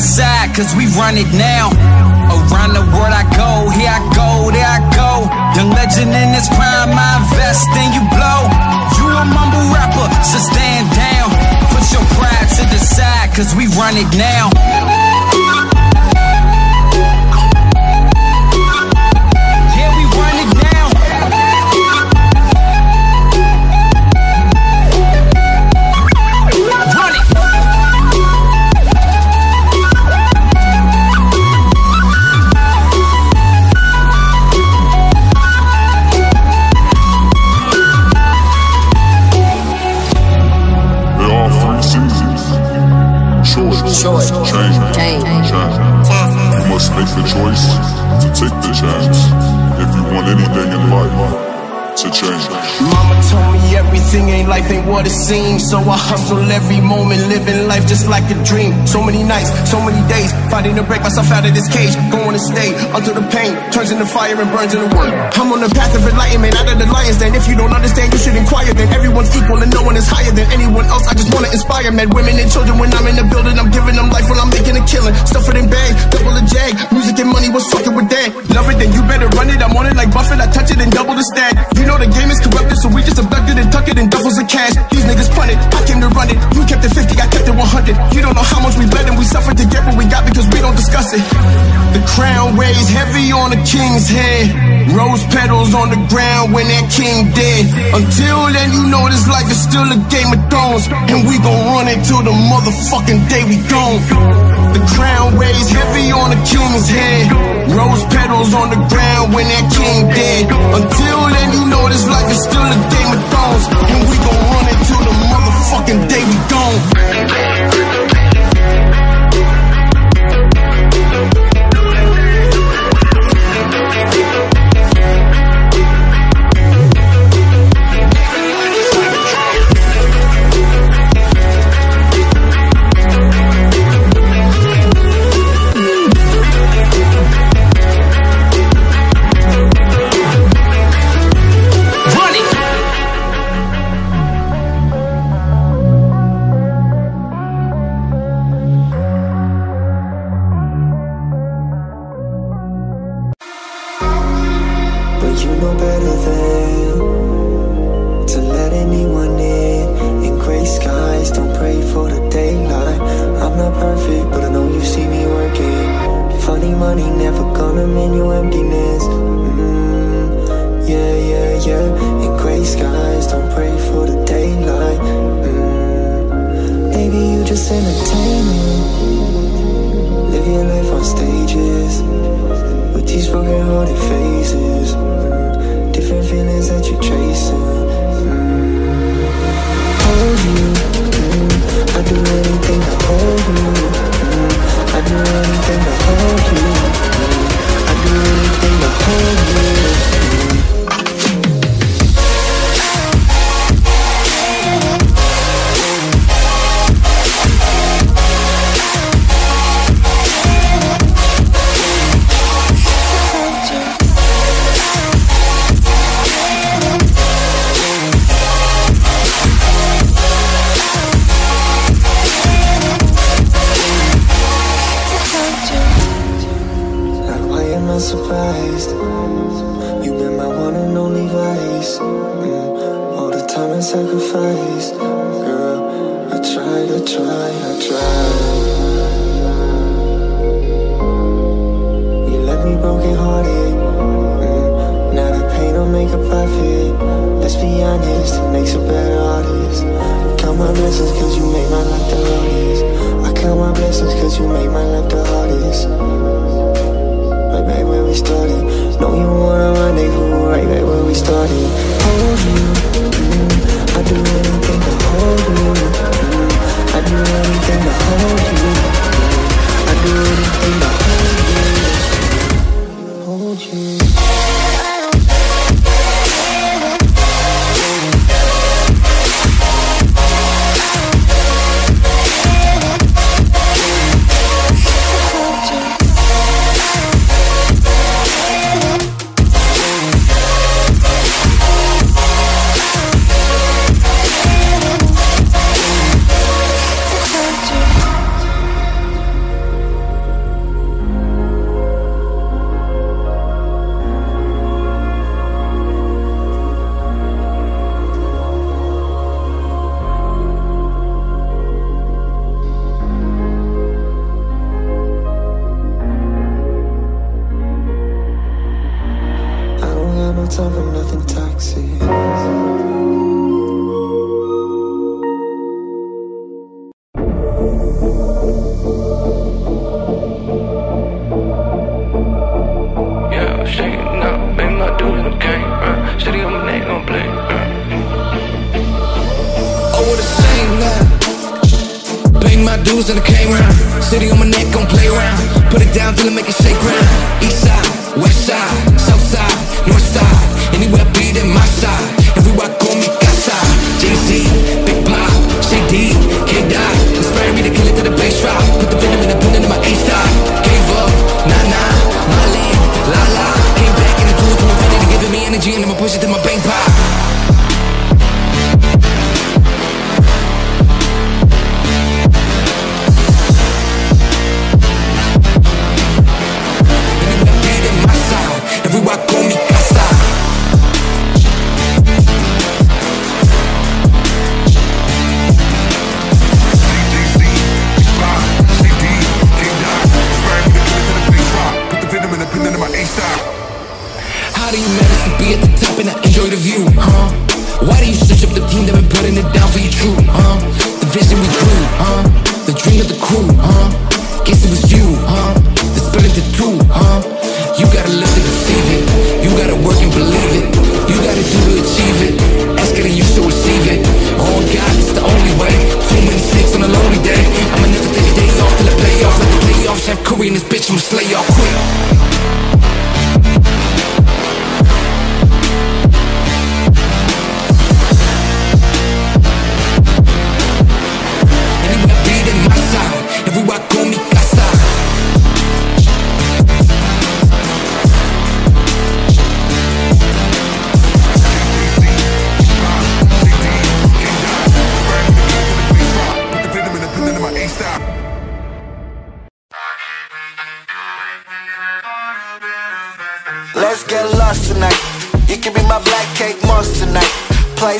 to the side, cause we run it now. Around the world I go, here I go, there I go. Young legend in this prime, I invest, then you blow. You a mumble rapper, so stand down. Put your pride to the side, cause we run it now. What it seems. So I hustle every moment, living life just like a dream. So many nights, so many days, fighting to break myself out of this cage. Going to stay until the pain turns into fire and burns into wood. I'm on the path of enlightenment, out of the lions den. If you don't understand, you should inquire. Then everyone's equal and no one is higher than anyone else. I just wanna inspire men, women, and children. When I'm in the building, I'm giving them life when I'm making a killing. Stuff it in bag, double the jag. Music and money was fucking with that. Love it, then you better run it. I'm on it like Buffett. I touch it and double the stack. You know the game is corrupted, so we just abducted and tuck it in duffels of cash. These niggas punted, I came to run it. You kept it 50, I kept it 100. You don't know how much we bled and we suffered to get what we got because we don't discuss it. The crown weighs heavy on the king's head. Rose petals on the ground when that king dead. Until then, you know this life is still a game of thrones. And we gon' run it till the motherfucking day we gone. The crown weighs heavy on the king's head. Rose petals on the ground when that king dead. Until then, you know this life is still a game of thrones. And we gon' run it till the motherfucking day we gone.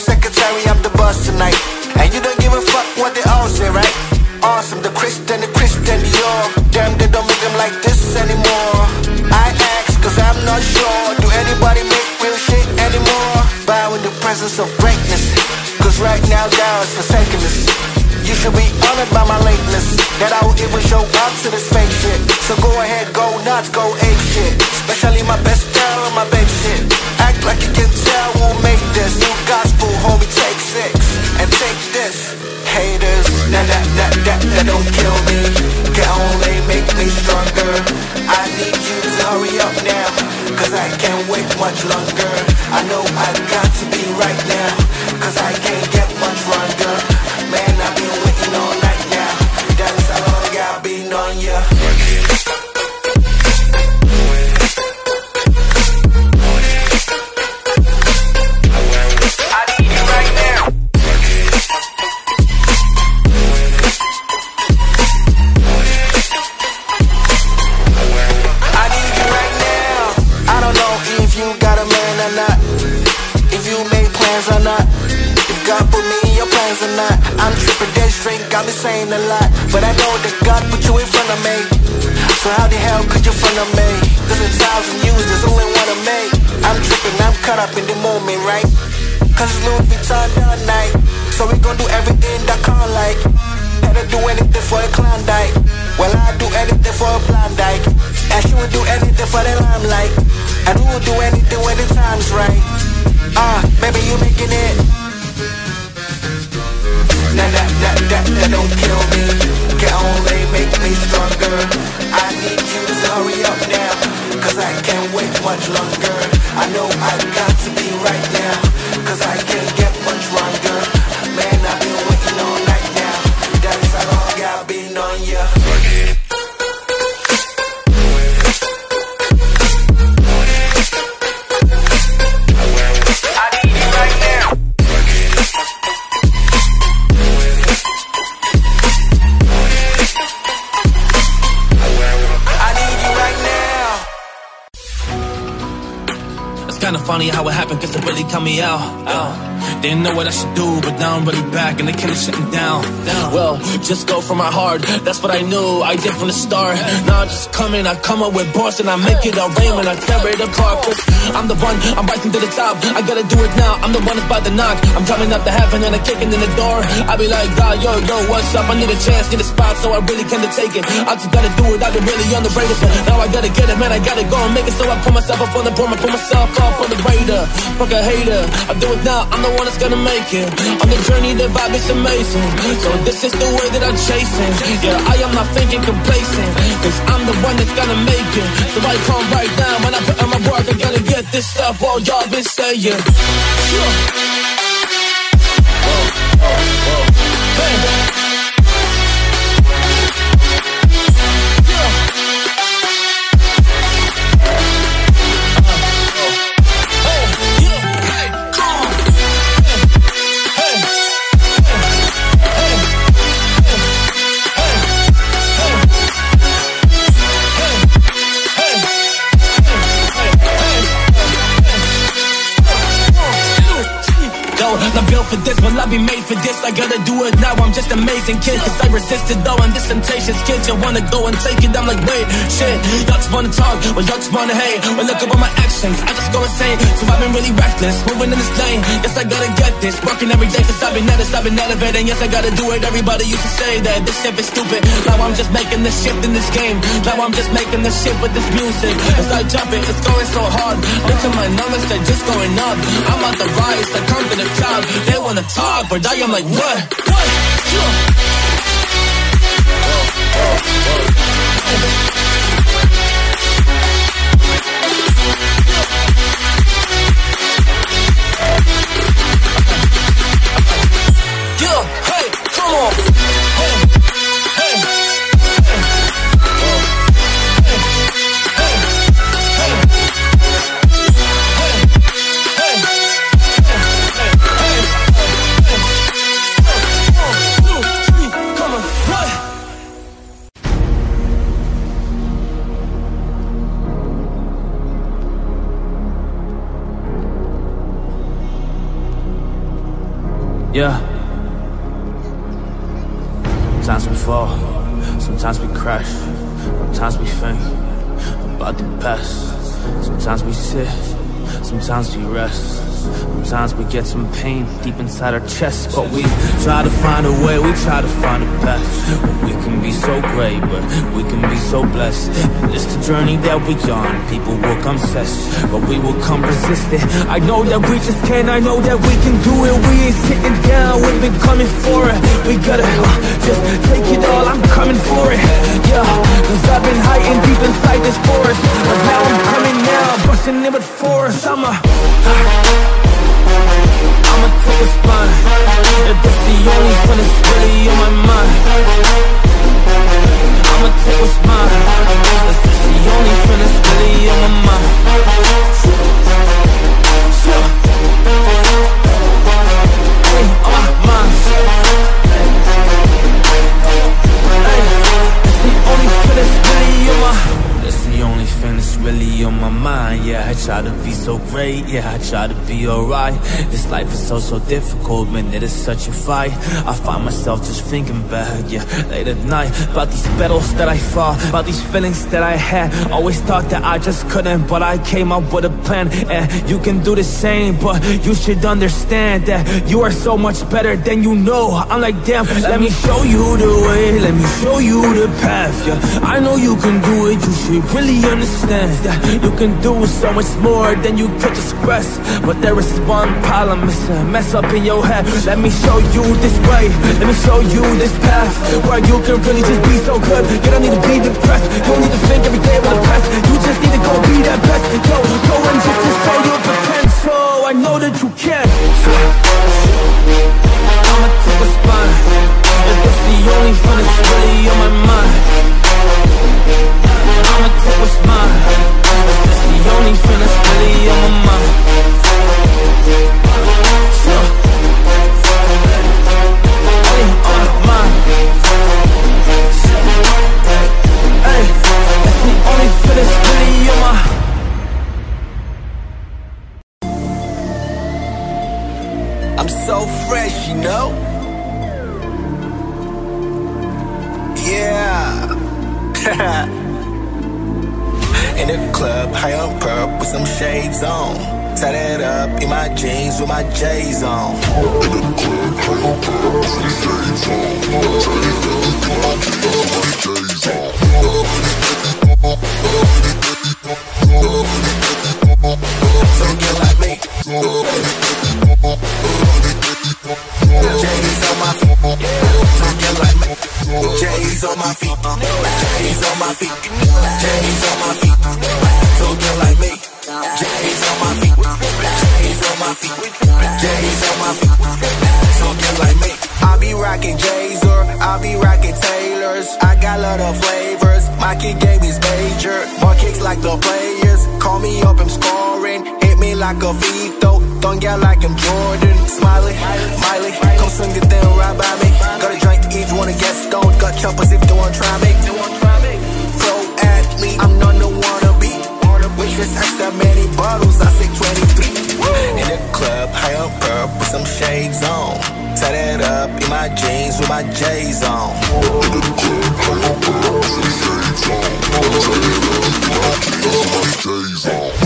Secretary, I'm the bus tonight. And you don't give a fuck what they all say, right? Awesome, the Christian, the Christian Dior. Damn, they don't make them like this anymore. I ask, cause I'm not sure. Do anybody make real shit anymore? Bow in the presence of greatness. Cause right now, God is forsaking us. You should be honored by my lateness That I will even show up to this fake shit So go ahead, go nuts, go ape shit Especially my best much longer. I know I've got to be right now me out. out. Didn't know what I should do, but now I'm really back and they can't shut me down. Well, just go for my heart, that's what I knew, I did from the start. Now I'm just coming, I come up with bars and I make it all rain when I tear it apart. I'm the one, I'm rising to the top, I gotta do it now, I'm the one that's about to knock. I'm coming up to heaven and I'm kicking in the door. I be like, God, yo, yo, what's up? I need a chance, get a spot, so I really can't take it. I just gotta do it, I've been really underrated, but now I gotta get it, man, I gotta go and make it. So I put myself up on the board, I put myself up on the radar. Fuck a hater, I do it now, I'm the one that's gonna make it. On the journey, the vibe is amazing. So this is the way that I'm chasing. Yeah, I am not thinking complacent, cause I'm the one that's gonna make it. So I come right now, when I put in my work, I gotta get this stuff, all y'all been saying. Yeah. For this? I gotta do it now, I'm just amazing kid Cause I resisted though, and this temptation's kids. You wanna go and take it, I'm like, wait, shit. Y'all just wanna talk, well y'all just wanna hate. Well look at all my actions, I just go insane. So I've been really reckless, moving in this lane. Yes, I gotta get this, working every day Cause I've been at this, I've been elevating. Yes, I gotta do it, everybody used to say that This shit is stupid, now I'm just making the shift in this game. Now I'm just making the shit with this music. As I jump it, it's going so hard. Look at my numbers, they're just going up. I'm on the rise, I come to the top They wanna talk, but I am like, what? What? Yeah, Yeah. Sometimes we fall, sometimes we crash, sometimes we think about the past. Sometimes we sit, sometimes we rest. Sometimes we get some pain deep inside our chest, but we try to find a way, we try to find a path. We can be so great, but we can be so blessed. And it's the journey that we on. People will come test, but we will come resistant. I know that we just can, I know that we can do it. We ain't sitting down, we've been coming for it. We gotta uh, just take it all, I'm coming for it. Yeah, cause I've been hiding deep inside this forest. But now I'm coming now, busting in with force. I'm a. I'ma take a spine If that's the only fun that's really on my mind. I'ma take what's mine If that's the only fun that's really on my mind. Hey, on my mind Hey, the only fun that's really on my the only thing that's really on my mind. Yeah, I try to be so great. Yeah, I try to be alright. This life is so, so difficult Man, it is such a fight. I find myself just thinking back Yeah, late at night About these battles that I fought About these feelings that I had. Always thought that I just couldn't But I came up with a plan And you can do the same But you should understand That you are so much better than you know. I'm like, damn Let me show you the way. Let me show you the path Yeah, I know you can do it. You should really understand that you can do so much more than you could express. But there is one problem, it's a mess up in your head. Let me show you this way, let me show you this path where you can really just be so good. You don't need to be depressed, you don't need to think every day about the past. You just need to go be that best. Yo, go and just show your potential. I know that you can. I'ma take a spine. If that's the only fun that's really on my mind. I'ma take what's mine That's the only that's really on my mind Hey, that's the only really on my I'm so fresh, you know? Yeah. some shades on. Tie that up in my jeans with my J's on. In the club, high on with some shades on. Tie it up in my get like me. J's on my. J's on my feet. J's on my feet. J's on my feet. So get like me. J's on my feet. J's on my feet. J's on my feet. So like me. I be rocking J's or I be rocking Taylors. I got lot of flavors. My kick game is major. More kicks like the players. Call me up, I'm scoring. Hit me like a Vito. Don't like I'm Jordan. Smiley, Miley. Come swing the thing right by me. Got a drink, each wanna get stoned. Got choppers if they want try me. Pro athlete, I'm not. Waitress has that many bottles, I say 23. In the club, high on perp with some shades on. Tie that up in my jeans with my J's on. In the club, high with some shades on. Tie it up in my J's on.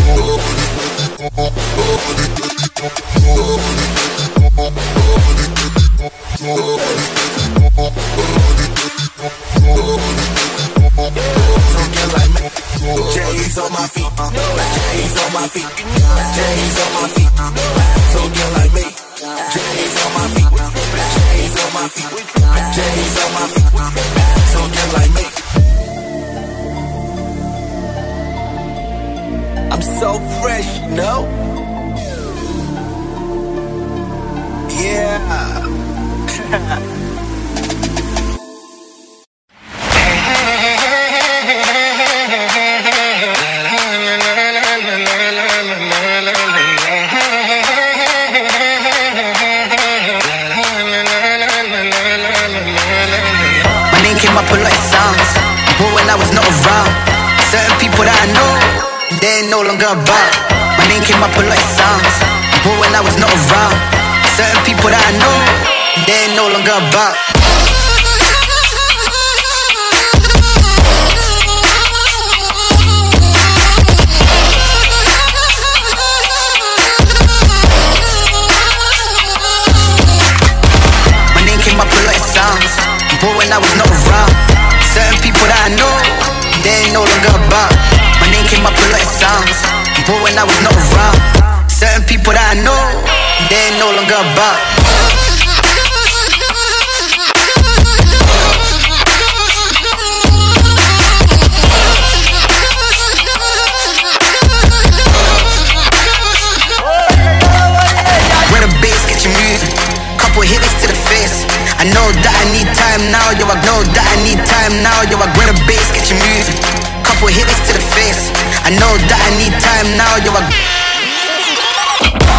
J's on my feet, J's on my feet, J's on my feet. So get like me. J's on my feet, J's on my feet, J's on my feet. So get like me. I'm so fresh, you know? Yeah. Came up a lot of songs, but when I was not around, certain people that I know, they ain't no longer about. My name came up a lot of songs, but when I was not around, Certain people that I know, they ain't no longer about. My name came but when I was not around, certain people that I know, they ain't no longer about. When the bass get your music, couple hits to the face. I know that I need time now, yo. I know that I need time now, yo. I when the bass get your music, I know that I need time now, yo. I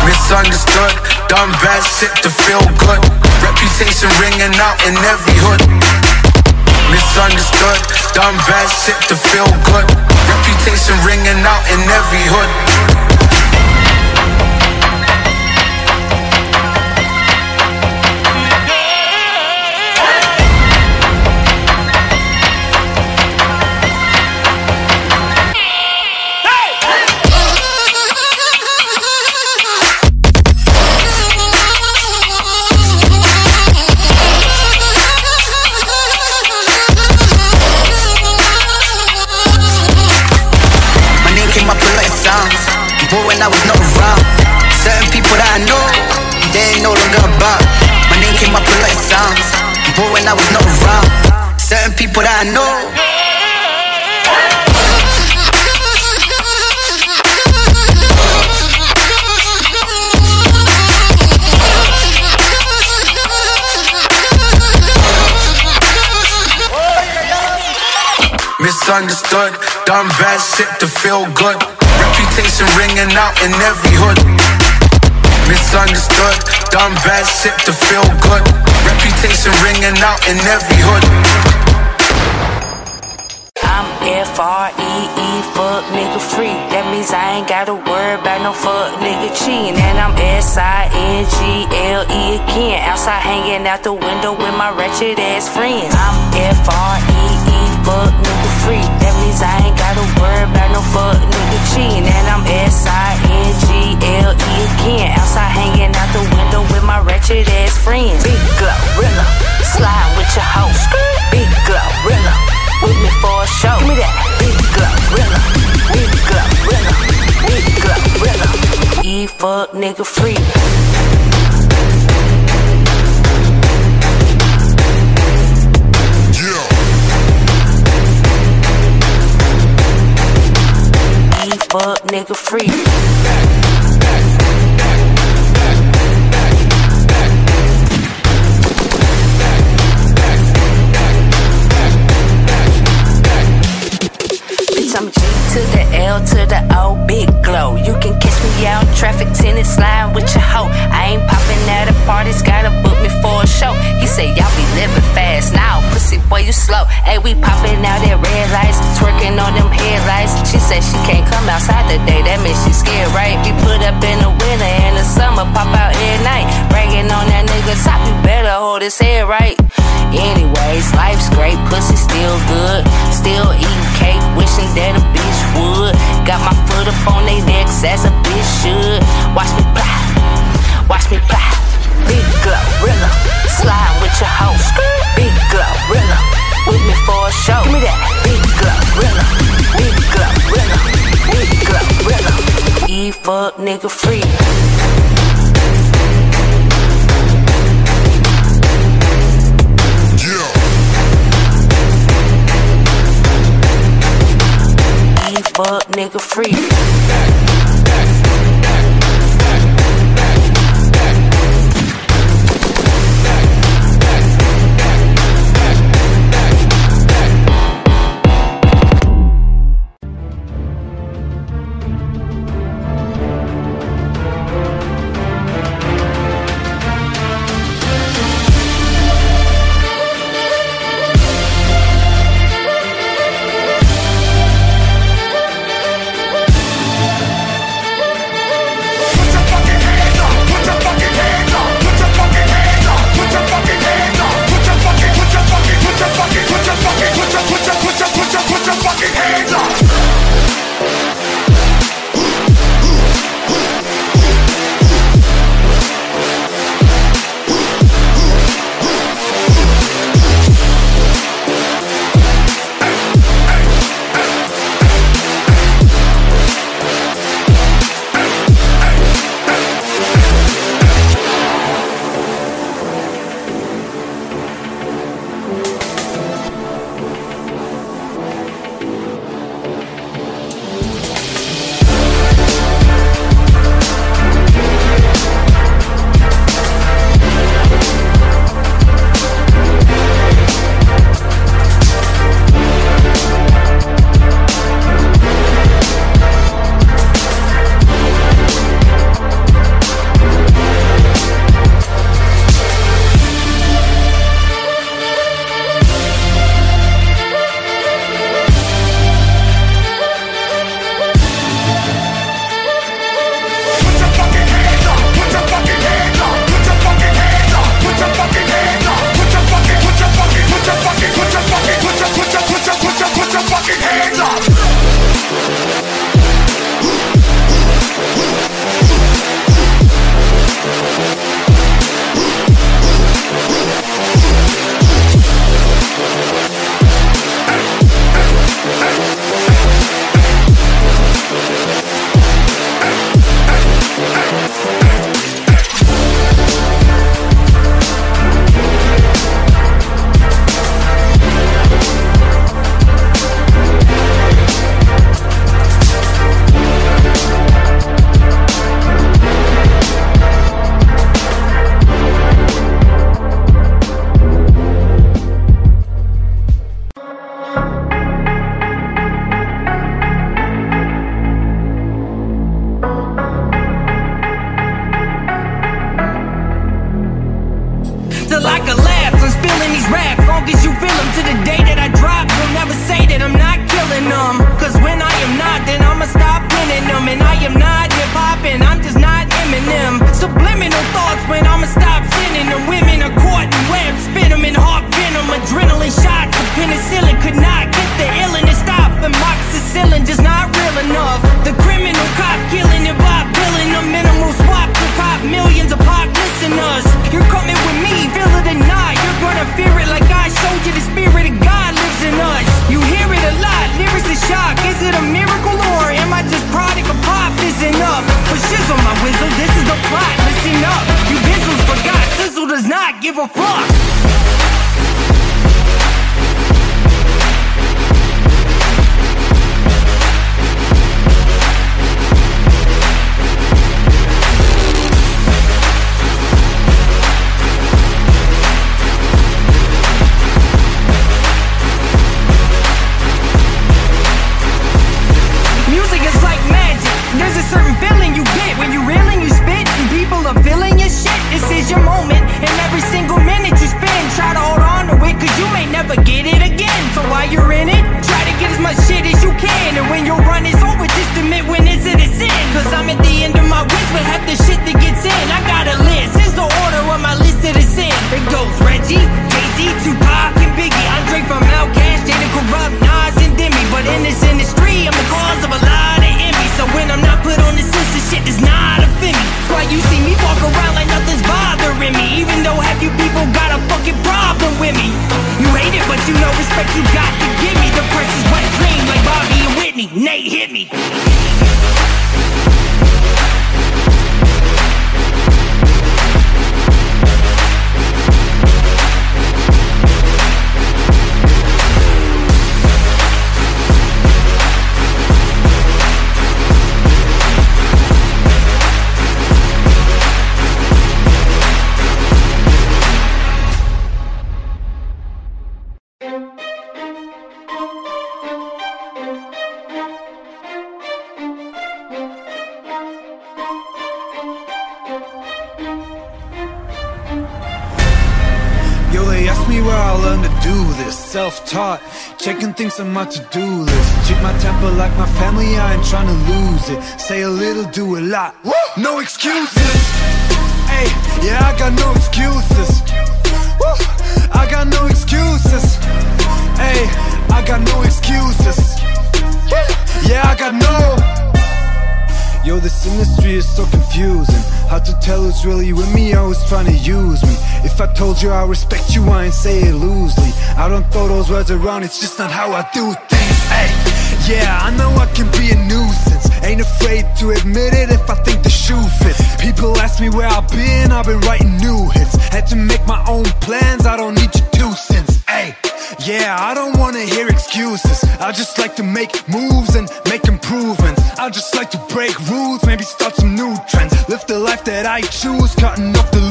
Misunderstood, done bad shit to feel good. Reputation ringing out in every hood. Misunderstood, done bad shit to feel good. Reputation ringing out in every hood. Done bad shit to feel good. Reputation ringing out in every hood. Misunderstood, done bad shit to feel good. Reputation ringing out in every hood. I'm F-R-E-E, fuck nigga free. That means I ain't gotta worry about no fuck nigga cheating. And I'm S-I-N-G-L-E again. Outside hanging out the window with my wretched ass friends. I'm F-R-E-E, fuck nigga free. That means I ain't worry about no fuck nigga cheating. And I'm S-I-N-G-L-E again. Outside hanging out the window with my wretched ass friends. Big gorilla, slide with your hoe. Big gorilla with me for a show. Give me that big gorilla, big gorilla, big gorilla. E fuck nigga free. Fuck nigga free. Bitch, I'm G to the L to the O, big Glo. You can catch me out in traffic, tennis sliding with your hoe. I ain't popping at a parties, gotta book me for a show. He said, Y'all be living fast now, pussy boy, you slow. Hey, we popping out at red lights, twerking on them headlights. She said she can't come outside today, that means she scared, right? We put up in the winter and the summer, pop out every night. Bragging on that nigga top, you better hold his head right. Anyways, life's great, pussy still good. Still eating cake, wishing that a bitch would. Got my foot up on they necks as a bitch should. Watch me pop, watch me pop. Big gorilla, slide with your hoe. Big gorilla, with me for a show. Give me that big gorilla, big gorilla, big gorilla. E fuck nigga free. E fuck nigga free. Things on around, it's just not how I do things. Hey, yeah, I know I can be a nuisance. Ain't afraid to admit it if I think the shoe fits. People ask me where I've been, I've been writing new hits. Had to make my own plans, I don't need your two cents. Hey, yeah, I don't wanna hear excuses. I just like to make moves and make improvements. I just like to break rules, maybe start some new trends. Live the life that I choose, cutting off the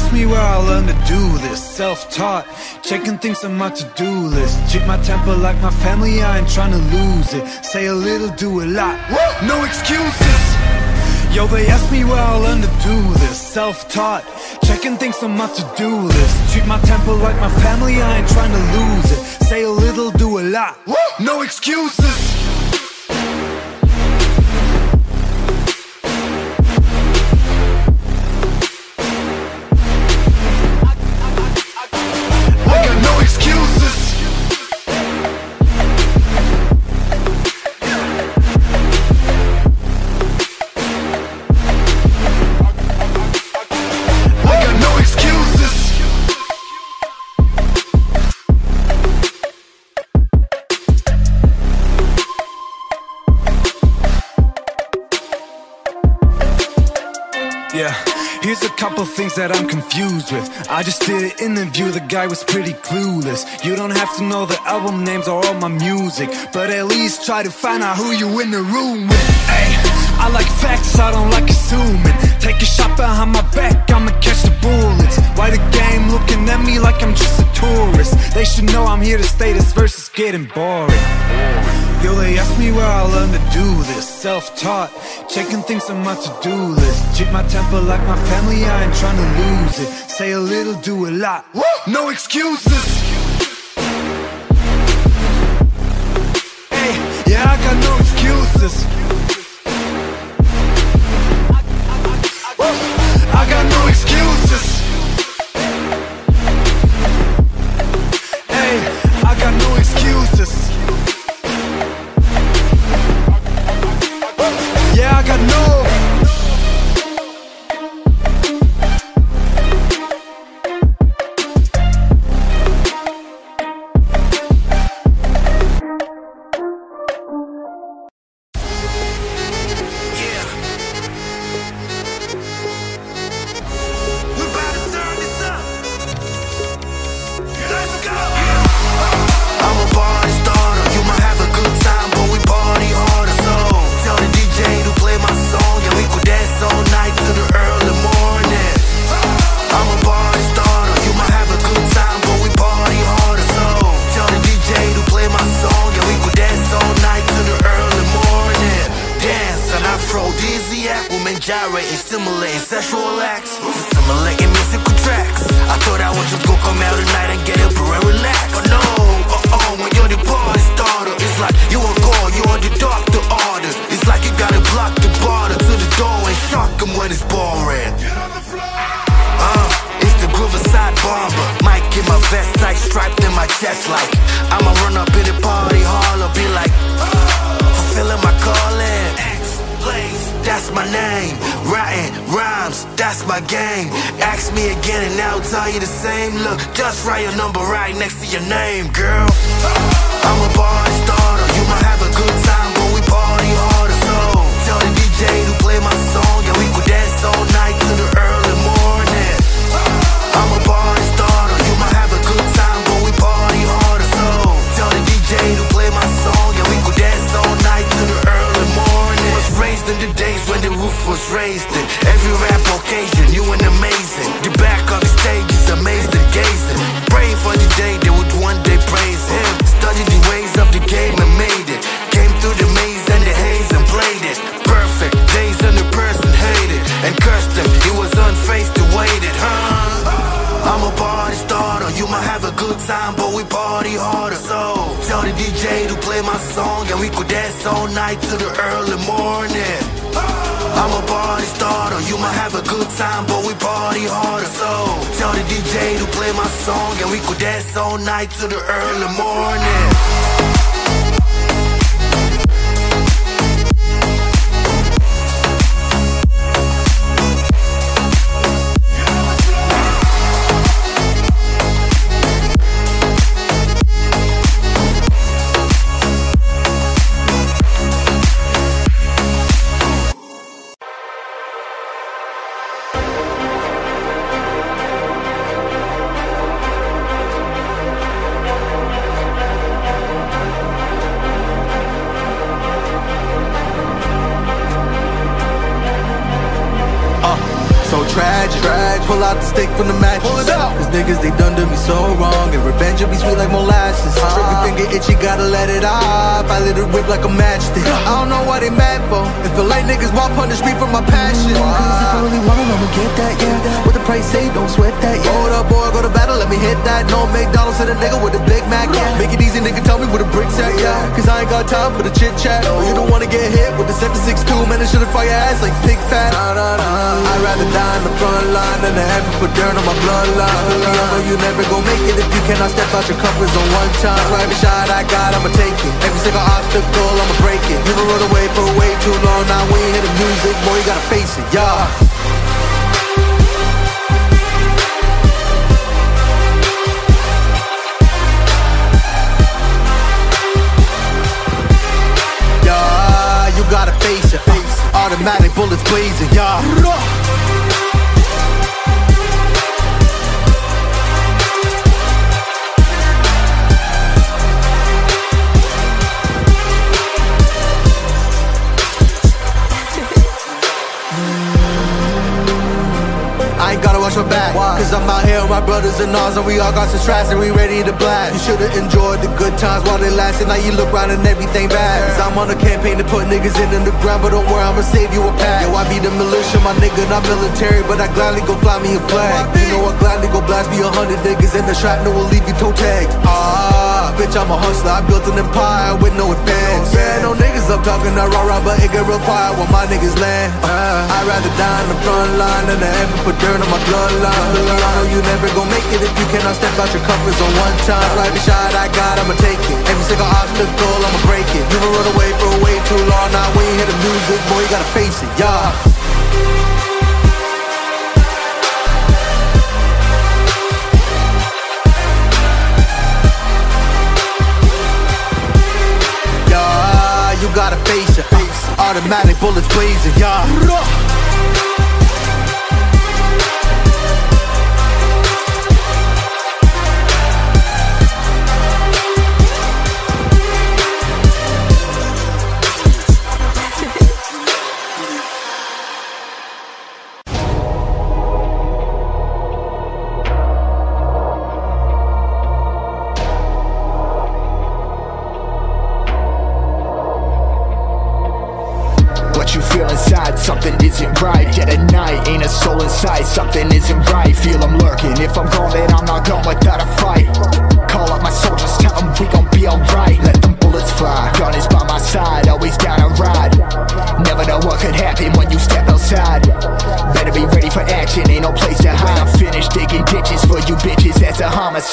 Asked me where I learned to do this. Self-taught, checking things on my to-do list. Treat my temper like my family, I ain't trying to lose it. Say a little, do a lot, no excuses. Yo, they ask me where I learned to do this. Self-taught, checking things on my to-do list. Treat my temper like my family, I ain't trying to lose it. Say a little, do a lot, no excuses couple things that I'm confused with. I just did an interview, the guy was pretty clueless. You don't have to know the album names or all my music, but at least try to find out who you in the room with. Hey, I like facts, I don't like assuming. Take a shot behind my back, I'ma catch the bullets. Why the game looking at me like I'm just a tourist. They should know I'm here to stay. This verse is getting boring. Yo, they ask me where I learned to do this. Self-taught, checking things on my to-do list. Check my temper like my family, I ain't trying to lose it. Say a little, do a lot. No excuses. Hey, yeah, I got no excuses. Finger itchy, gotta let it off. I let it rip like a matchstick. I don't know what they mad for. It feel like niggas on the street for my passion. Cause if I really want it, I'ma get that, yeah. What the price say, don't sweat that, yeah. Hold up, boy, go to battle, let me hit that. No McDonald's to the nigga with a Big Mac, yeah. Make it easy, nigga, tell me where the bricks at, yeah. Cause I ain't got time for the chit chat. Oh, you don't wanna get hit with the 762, man, it should've fire your ass like pig fat. Nah, nah, nah. I'd rather die in the front line than to ever put dirt on my bloodline. Cause I know you never gon' make it if you cannot step out your comfort zone one time. So every shot I got, I'ma take it. Every single obstacle, I'ma break it. You been run away for way too long. Now when you hear the music, boy, you gotta face it. Yeah, automatic bullets blazing, yeah. My back. Why? Cause I'm out here with my brothers and ours and we all got some straps and we ready to blast. You should've enjoyed the good times while they lasted. Now you look around and everything bad. Cause I'm on a campaign to put niggas in, in the ground, but don't worry, I'ma save you a pack. Yo, I be the militia, my nigga, not military, but I gladly go fly me a flag. You know I gladly go blast me a hundred niggas in the shrapnel will leave you toe tagged. Ah, bitch, I'm a hustler, I built an empire with no advance. Yeah, no niggas up talking that rah rah, but it get real quiet when my niggas land. Uh, I'd rather die in the front line than to ever put dirt on my bloodline. We know you never gon' make it if you cannot step out your comfort zone one time. So every shot I got, I'ma take it. Every single obstacle, I'ma break it. You been run away for way too long, now when you hear the music, boy, you gotta face it, yeah. Gotta face it. Automatic bullets blazing, yeah.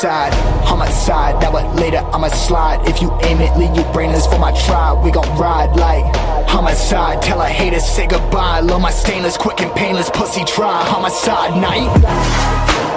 That's a homicide Homicide, now what later I'ma slide. If you aim it, leave you brainless for my tribe. We gon' ride like homicide Tell a hater say goodbye. Love my stainless, quick and painless Pussy try, homicide night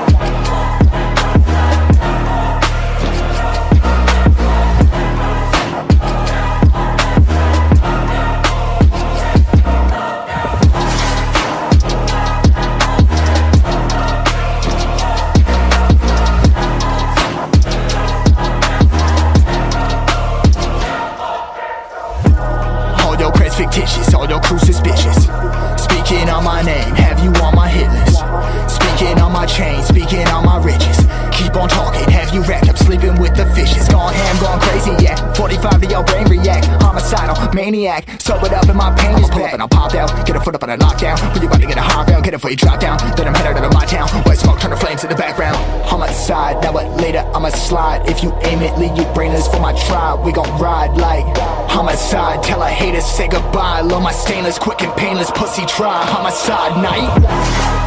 maniac. Sobered up and my pain is pull up and I'll pop out. Get a foot up on a lockdown. When you about to get a high round, get it before you drop down. Then I'm headed out of my town. White smoke, turn the flames in the background. Homicide, now what later I'ma slide. If you aim it, leave you brainless for my tribe. We gon' ride like homicide. Tell a hater say goodbye. Love my stainless, quick and painless. Pussy try, homicide night.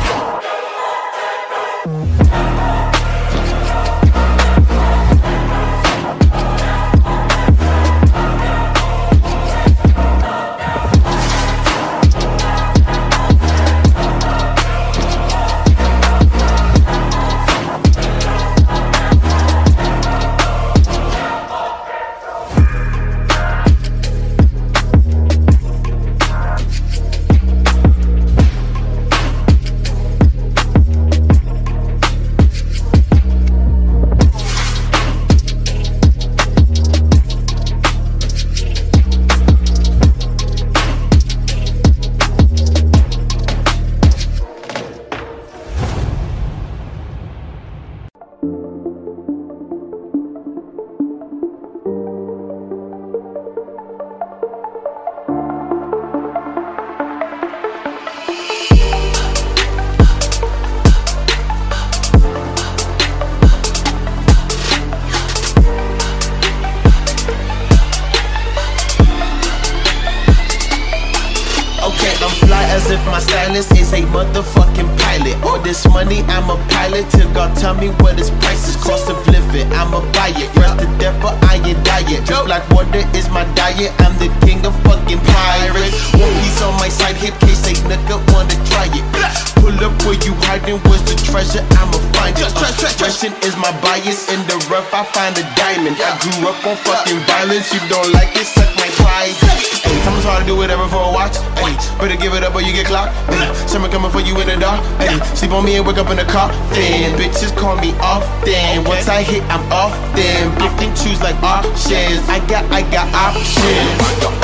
Stylist is a motherfucking pilot. All this money, I'm a pilot. Till God tell me what his price is, cost of living. I'ma buy it. Fresh to death, but I ain't diet. Drip like water is my diet. I'm the king of fucking pirates. One piece on my side, hip case, a nigga wanna try it. Pull up where you hiding, where's the treasure? I'ma find it. Uh, Dressing is my bias. In the rough, I find a diamond. I grew up on fucking violence. You don't like it, suck my pride. Hey, someone's hard to do whatever for a watch. Hey, better give it up or you get clocked. Hey, someone coming for you in the dark. Hey, sleep on me and wake up in the car. Then bitches call me often. Once I hit, I'm off. Then and choose like options. I got, I got options.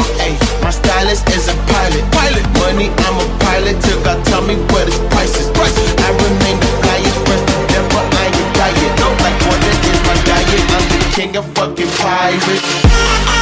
My stylist is a pilot. Pilot money, I'm a pilot. Till God tell me what his prices. I remain the flyest diet. My diet. I'm the king of fucking pirates.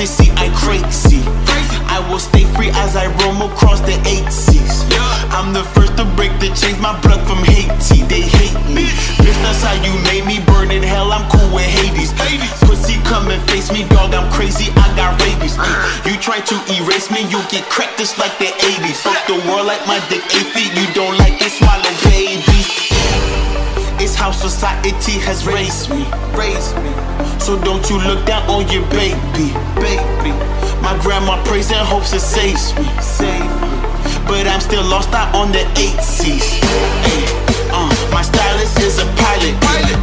They see I crazy. I will stay free as I roam across the eight seas. I'm the first to break the chains, my blood from Haiti. They hate me. Bitch, that's how you made me burn in hell. I'm cool with Hades. Pussy, come and face me, dog. I'm crazy. I got rabies. Uh. You try to erase me, you get cracked just like the 80s. Fuck the world like my dick eight feet. You don't like it, swallow babies. It's how society has raised me, raised me. So don't you look down on your baby, baby. My grandma prays and hopes it saves me, save me. But I'm still lost out on the eight C's. Uh, my stylist is a pilot.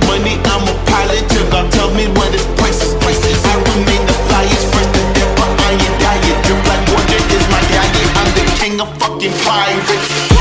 Money, I'm a pilot. Till God tell me what his price is. Prices. I remain the flyest, first to death, but I ain't diet. Drip like water is my diet. I'm the king of fucking pirates.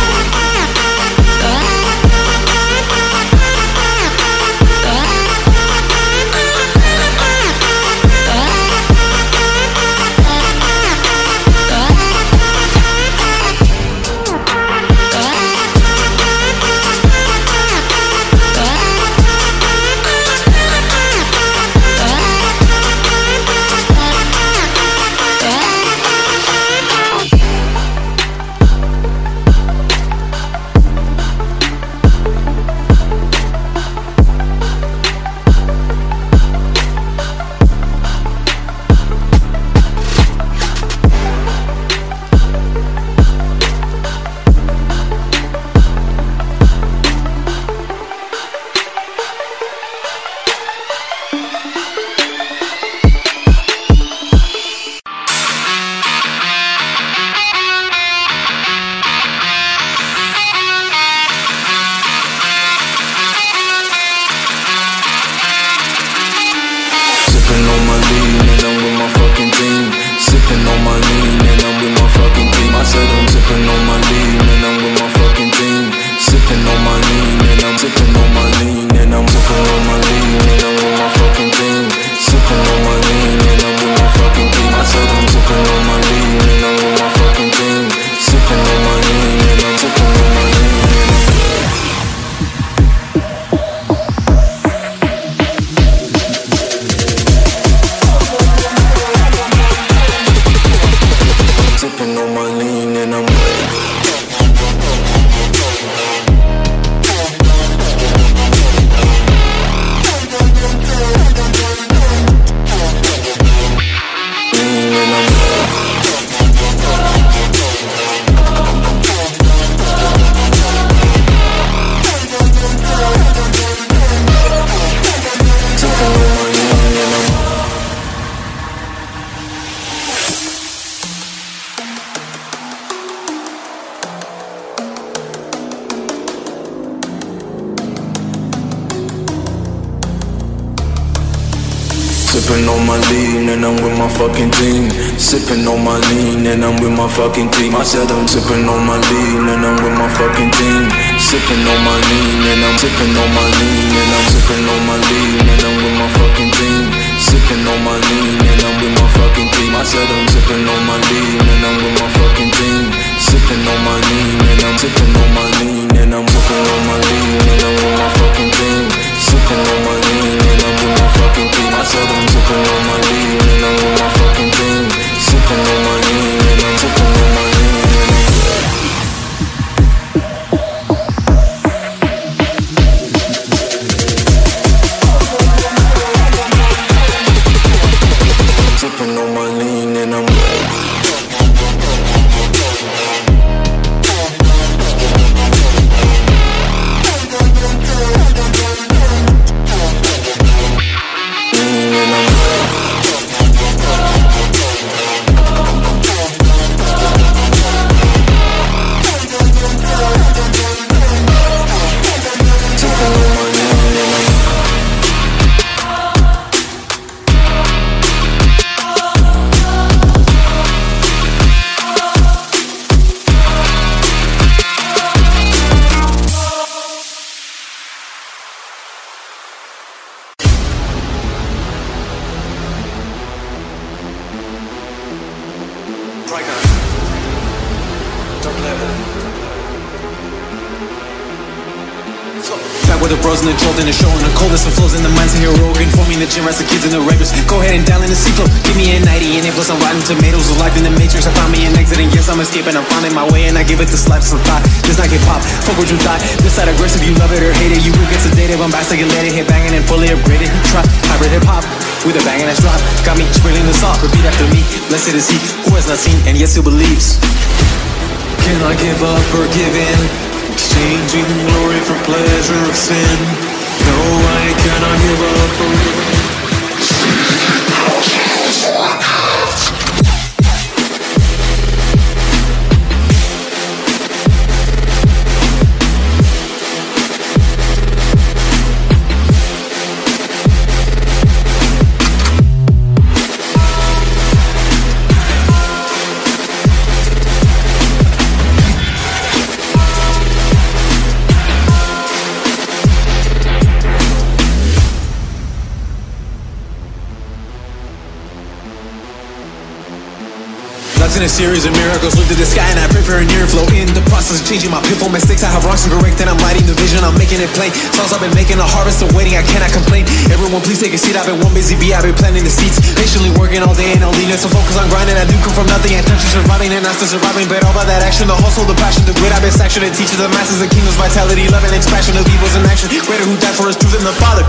I've been one busy bee, I've been planting the seeds. Patiently working all day and all leading. So focus on grinding. I do come from nothing, intention surviving and not still surviving. But all by that action, the hustle, the passion, the grit. I've been sanctioned and teaching the masses the kingdom's vitality, love and expansion of evils in action. Greater who died for us, truth and the Father.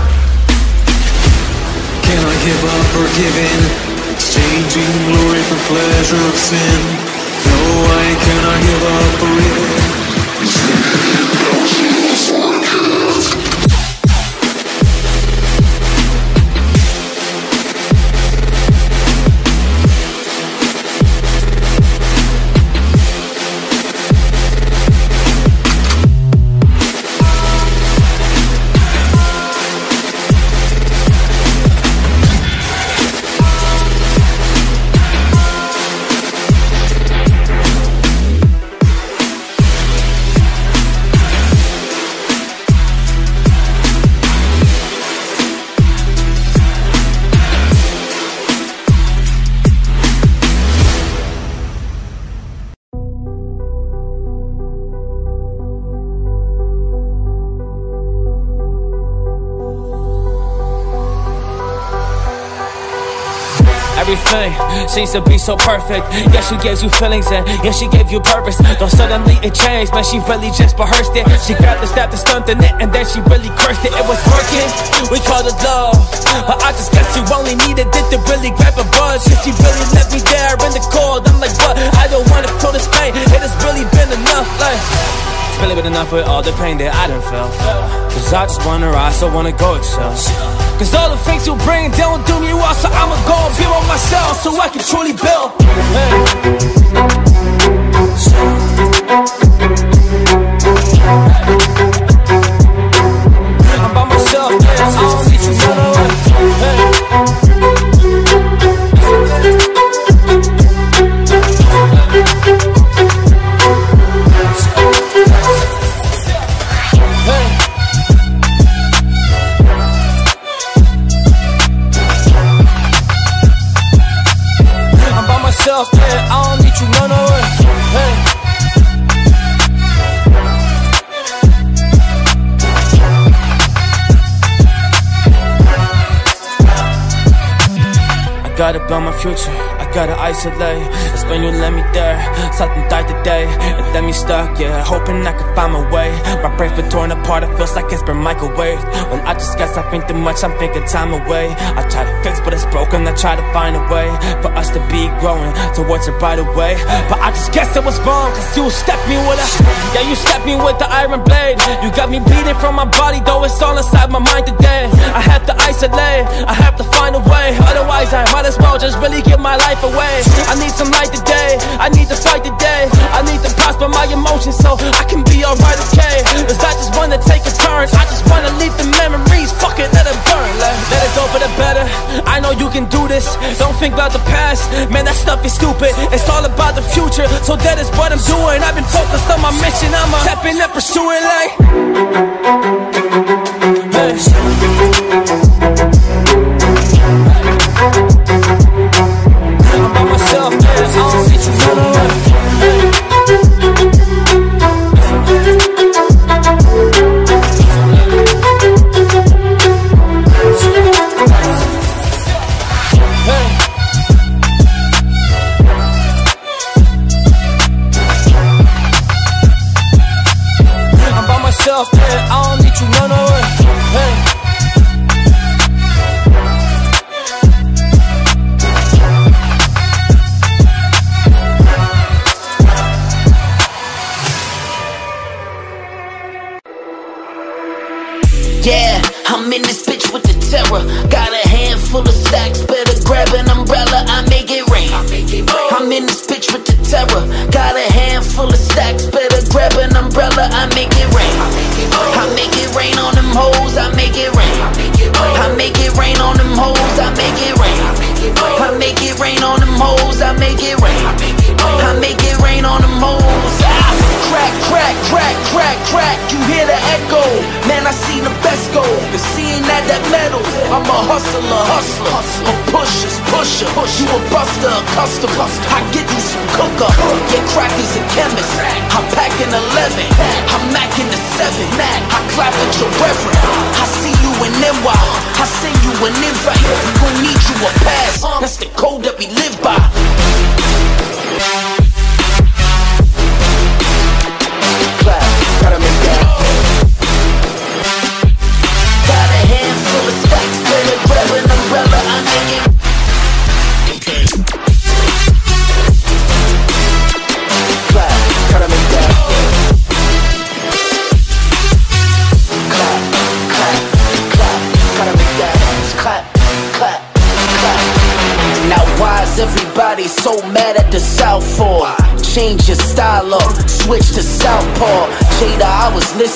Can I give up or give in? Exchanging glory for pleasure of sin. No, I cannot give up or give seems to be so perfect. Yeah, she gives you feelings and yeah, she gave you purpose. Though suddenly it changed, man, she really just rehearsed it. She grabbed the staff to stunt in it and then she really cursed it. It was working, we called it love. But I just guess you only needed it to really grab a buzz. She really left me there in the cold. I'm like, what? I don't wanna feel this pain. It has really been enough. Like, it's really been enough with all the pain that I done felt. Cause I just wanna rise, so wanna go excel. Cause all the things you bring, they don't do me well, so I'ma go and on myself so I can truly build. I'm I my future, I gotta isolate. It's when you let me there, something died today. It let me stuck, yeah, hoping I could find my way. My brain's been torn apart, it feels like it's been microwaved. Well, I guess I think too much, I'm thinking time away. I try to fix, but it's broken, I try to find a way for us to be growing towards it right away. But I just guess it was wrong, cause you stepped me with a, yeah, you stepped me with the iron blade. You got me bleeding from my body, though it's all inside my mind today. I have to isolate, I have to find a way, otherwise I might as well just really give my life away. I need some light today, I need to fight today, I need to prosper my emotions so I can be alright, okay? Cause I just wanna take a turn, I just wanna leave the memories, fuck it, let it burn. Let, let it go for the better, I know you can do this. Don't think about the past, man, that stuff is stupid. It's all about the future, so that is what I'm doing. I've been focused on my mission, I'm a tapping and pursuing like. Hey.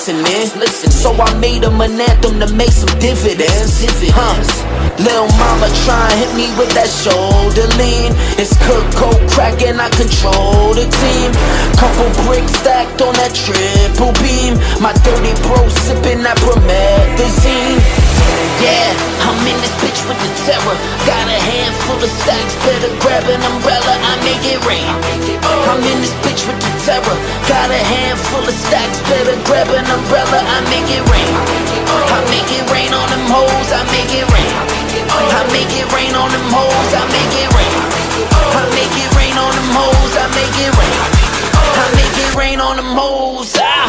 Listening, listen. So I made him an anthem to make some dividends. Huh. Lil mama try and hit me with that shoulder lean. It's cook, coke, crack, and I control the team. Couple bricks stacked on that triple beam. My dirty bro sipping that promethazine. Yeah, I'm in this bitch with the terror. Got a handful of stacks, better grab an umbrella. I make it rain. I'm in this bitch with the terror. Got a handful of stacks, better grab an umbrella. I make it rain. I make it rain on them hoes. I make it rain. I make it rain on them hoes. I make it rain. I make it rain on them hoes. I make it rain. I make it rain on them hoes. Ah.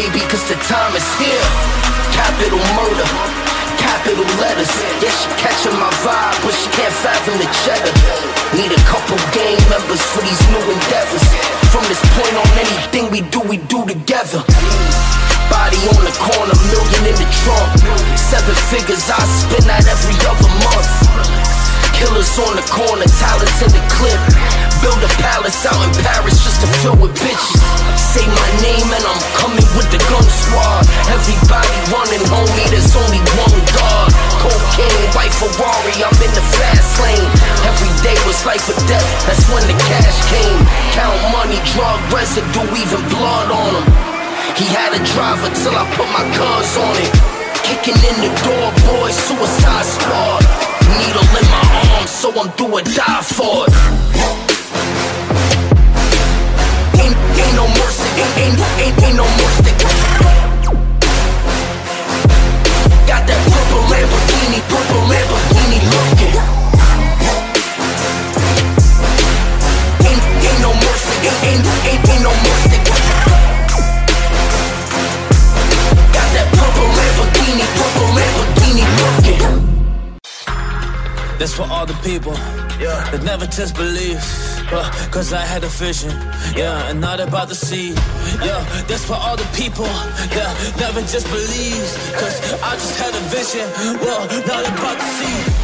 baby, cause the time is here. Capital murder, capital letters. Yeah, she catching my vibe, but she can't fathom the cheddar. Need a couple gang members for these new endeavors. From this point on, anything we do, we do together. Body on the corner, million in the trunk. Seven figures, I spend out every other month. Killers on the corner, talons in the clip. Build a palace out in Paris just to fill with bitches. everybody one and only, there's only one God. Cocaine, white Ferrari, I'm in the fast lane. Every day was life or death, that's when the cash came. Count money, drug residue, even blood on him. He had a driver till I put my guns on it. Kicking in the door, boy, suicide squad. Needle in my arm, so I'm do or die for it. Ain't, ain't no mercy, ain't, ain't, ain't, ain't no mercy. Purple Lamborghini, purple Lamborghini looking Ain't, ain't no ain't, ain't, no Got that purple Lamborghini, purple Lamborghini looking That's for all the people yeah. that never just believe Cause I had a vision, yeah, and not about the sea, Yeah, that's for all the people that never just believed. Cause I just had a vision, well, not about the see.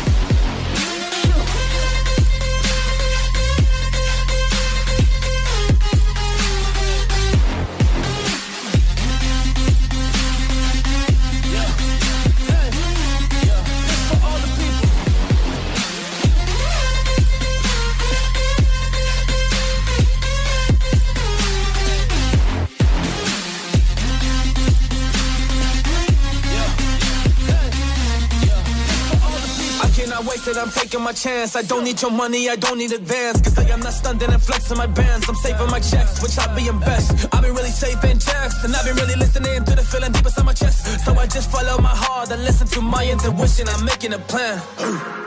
Chance. I don't need your money, I don't need advance. Cause I am not stunting and flexing my bands. I'm saving my checks, which I'll be invest. I've been really saving checks, and I've been really listening to the feeling deep inside my chest. So I just follow my heart and listen to my intuition. I'm making a plan.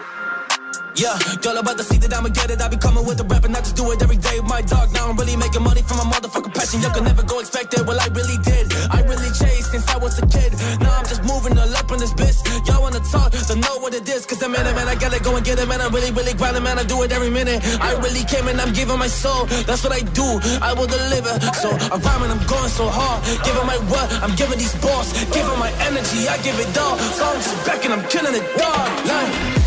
Yeah, y'all about to see that I'ma get it. I be coming with the rap and I just do it every day my dog. Now I'm really making money from my motherfucking passion. Y'all can never go expect it. Well, I really did. I really chased since I was a kid. Now I'm just moving all up in this bitch. Y'all wanna talk, don't know what it is. Cause the oh, minute, man, I gotta go and get it, man. I really, really grind it, man. I do it every minute. I really came and I'm giving my soul. That's what I do. I will deliver. So I'm rhyming, I'm going so hard. Giving my word, I'm giving these balls. Giving my energy, I give it all. So I'm just back and I'm killing it, dog. Like,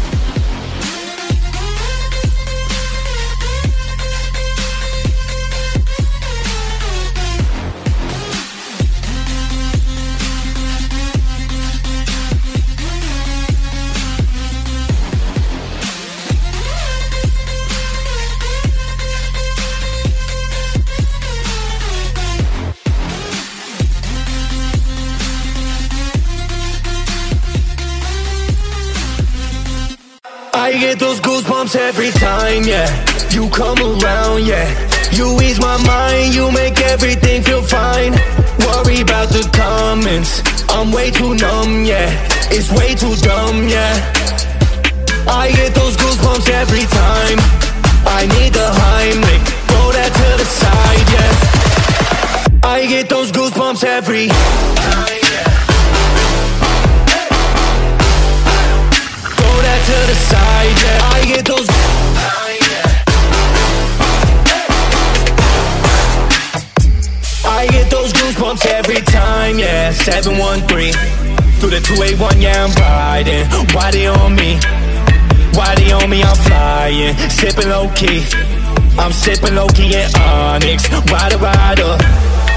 goosebumps every time, yeah. You come around, yeah. You ease my mind, you make everything feel fine. Worry about the comments, I'm way too numb, yeah. It's way too dumb, yeah. I get those goosebumps every time. I need the Heimlich, throw that to the side, yeah. I get those goosebumps every time, to the side, yeah. I get those. I get those goosebumps every time, yeah. 713 through the 281, yeah, I'm riding. Why they on me? Why they on me? I'm flying, sipping low key. I'm sipping low key in Onyx. Rider, rider.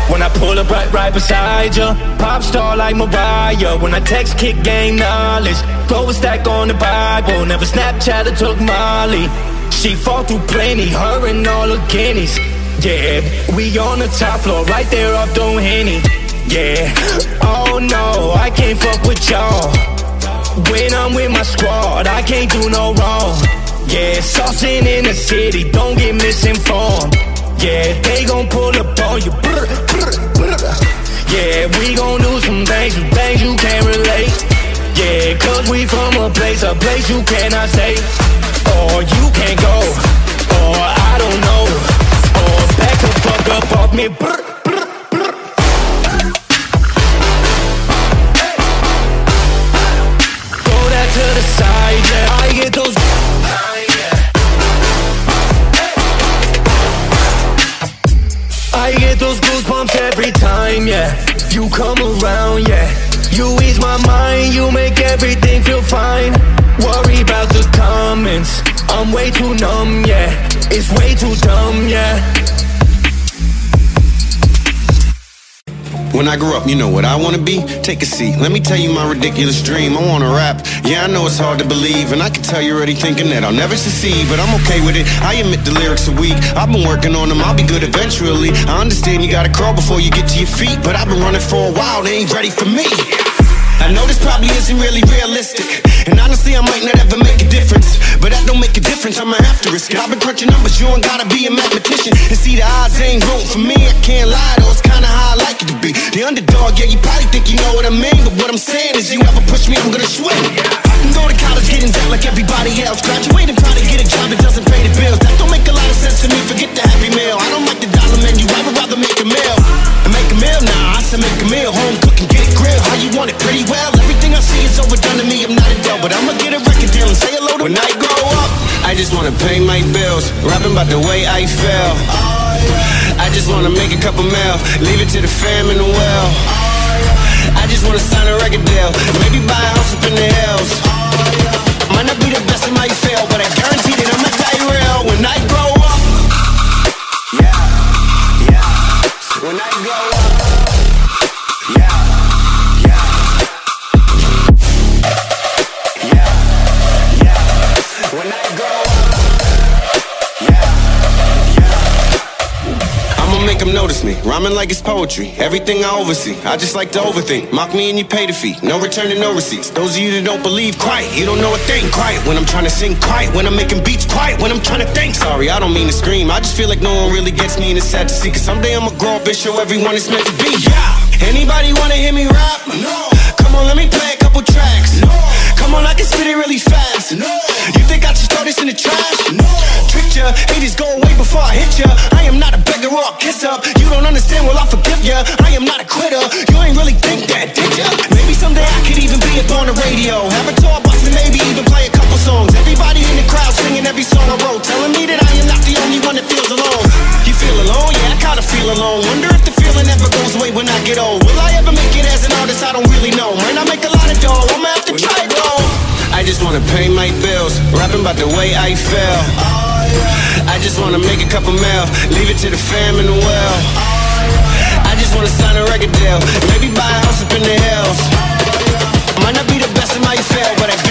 When I pull up right, right beside ya pop star like Mariah. When I text, kick game knowledge, throw a stack on the Bible. Never Snapchat or took Molly. She fought through plenty, her and all her guineas. Yeah, we on the top floor, right there off Doheny. Yeah, oh no, I can't fuck with y'all. When I'm with my squad, I can't do no wrong. Yeah, saucing in the city, don't get misinformed. Yeah, they gon' pull up on you. Yeah, we gon' a place, you cannot stay. Or you can't go, or I don't know. Or back the fuck up off me. Brr. Up, you know what I wanna be? Take a seat, let me tell you my ridiculous dream. I wanna rap, yeah, I know it's hard to believe. And I can tell you're already thinking that I'll never succeed, but I'm okay with it. I admit the lyrics are weak. I've been working on them, I'll be good eventually. I understand you gotta crawl before you get to your feet, but I've been running for a while, they ain't ready for me. I know this probably isn't really realistic. Honestly, I might not ever make a difference. But that don't make a difference, I'ma have to risk it. I've been crunching numbers, you ain't gotta be a mathematician. And see, the odds ain't voting for me. I can't lie, though, it's kinda how I like it to be. The underdog, yeah, you probably think you know what I mean. But what I'm saying is, you ever push me, I'm gonna swing. I can go to college getting down like everybody else. Graduate and to get a job that doesn't pay the bills. That don't make a lot of sense to me, forget the happy meal. I don't like the dollar menu, I would rather make a meal. And make a meal now, I said make a meal, home cooking, get it grilled. How you want it? Pretty well. Everything I see is overdone to me. I'm not Adele, but I'ma get a record deal and say hello to When I grow up, I just wanna pay my bills. Rapping about the way I feel. I just wanna make a couple mil, leave it to the fam and the well. I just wanna sign a record deal, maybe buy a house up in the hills. Might not be the best, it might fail, but I guarantee that I'ma die real when I grow rhyming like it's poetry. Everything I oversee, I just like to overthink. Mock me and you pay the fee, no return and no receipts. Those of you that don't believe, quiet, you don't know a thing. Quiet when I'm trying to sing, quiet when I'm making beats, quiet when I'm trying to think. Sorry, I don't mean to scream, I just feel like no one really gets me and it's sad to see. Cause someday I'ma grow up and show everyone it's meant to be. Yeah! Anybody wanna hear me rap? No! Come on, let me play a couple tracks. No! Come on, I can spit it really fast. You think I should throw this in the trash? No! Tricked ya, haters go away before I hit ya. I am not a beggar or a kiss up. You don't understand, well, I forgive ya. I am not a quitter. You ain't really think that, did ya? Maybe someday I could even be up on the radio. Have a tour bus and maybe even play a couple songs. Everybody in the crowd singing every song I wrote. Telling me that I am not the only one that feels alone. You feel alone? Yeah, I kinda feel alone. Wonder if the feeling ever goes away when I get old. Will I ever make it as an artist? I don't really know. Might not make a lot of dough. I'ma have to try it though. I just wanna pay my bills, rapping about the way I feel. I just wanna make a couple mil, leave it to the fam and the well. I just wanna sign a record deal, maybe buy a house up in the hills. Might not be the best, it might fail, but I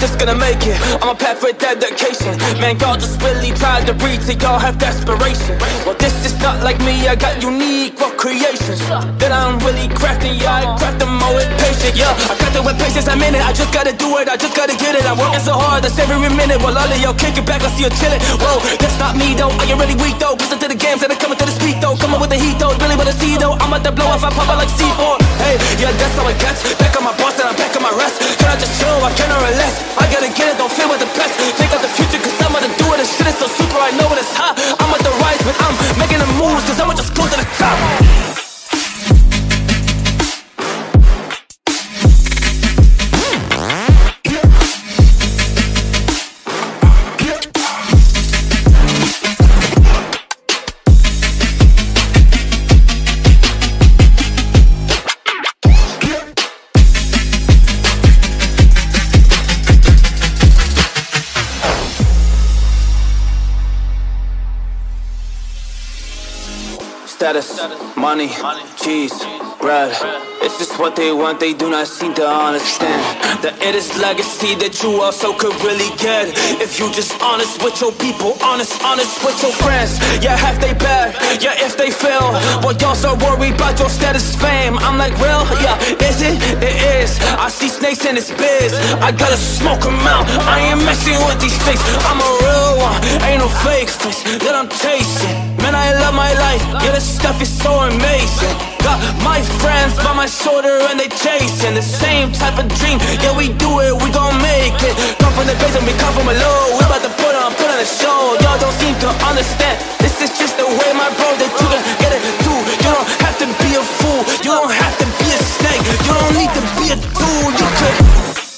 just gonna make it. I'm a path with dedication. Man, y'all just really tried to reach it, y'all have desperation. Well, this is not like me, I got unique creations. That I'm really crafting, yeah, I craft them all with patience, yeah. I craft it with patience, I'm in it, I just gotta do it, I just gotta get it. I'm working so hard, that's every minute. While all of y'all kicking back, I see you chilling. Whoa, that's not me though, I ain't really weak though. Listen to the games that are coming to the speed though. Coming with the heat though, really wanna see though. I'm at the blow if I pop out like C4. Hey, yeah, that's how it gets. Back on my boss, and I'm back on my rest. Can I just chill? I cannot relax. I gotta get it, don't feel with the best. Think of the future, cause I'm about to do it. This shit is so super, I know it is hot. I'm at the rise, but I'm making the moves, cause I'ma just go to the top. Status, money, cheese, bread. It's just what they want, they do not seem to understand. That it is legacy that you also could really get. If you just honest with your people, honest, honest with your friends. Yeah, half they bad, yeah, if they fail. But y'all so worried about your status, fame. I'm like, real? Yeah, is it? It is. I see snakes in this biz. I gotta smoke 'em out. I ain't messing with these fakes. I'm a real one, ain't no fake face that I'm chasing. Man, I love my life. Yeah, this stuff is so amazing. Got my friends by my shoulder and they chasing the same type of dream. Yeah, we do it, we gon' make it. Come from the base and we come from below. We about to put on, put on a show. Y'all don't seem to understand. This is just the way my bro that you can get it too. You don't have to be a fool. You don't have to be a snake. You don't need to be a tool. You could.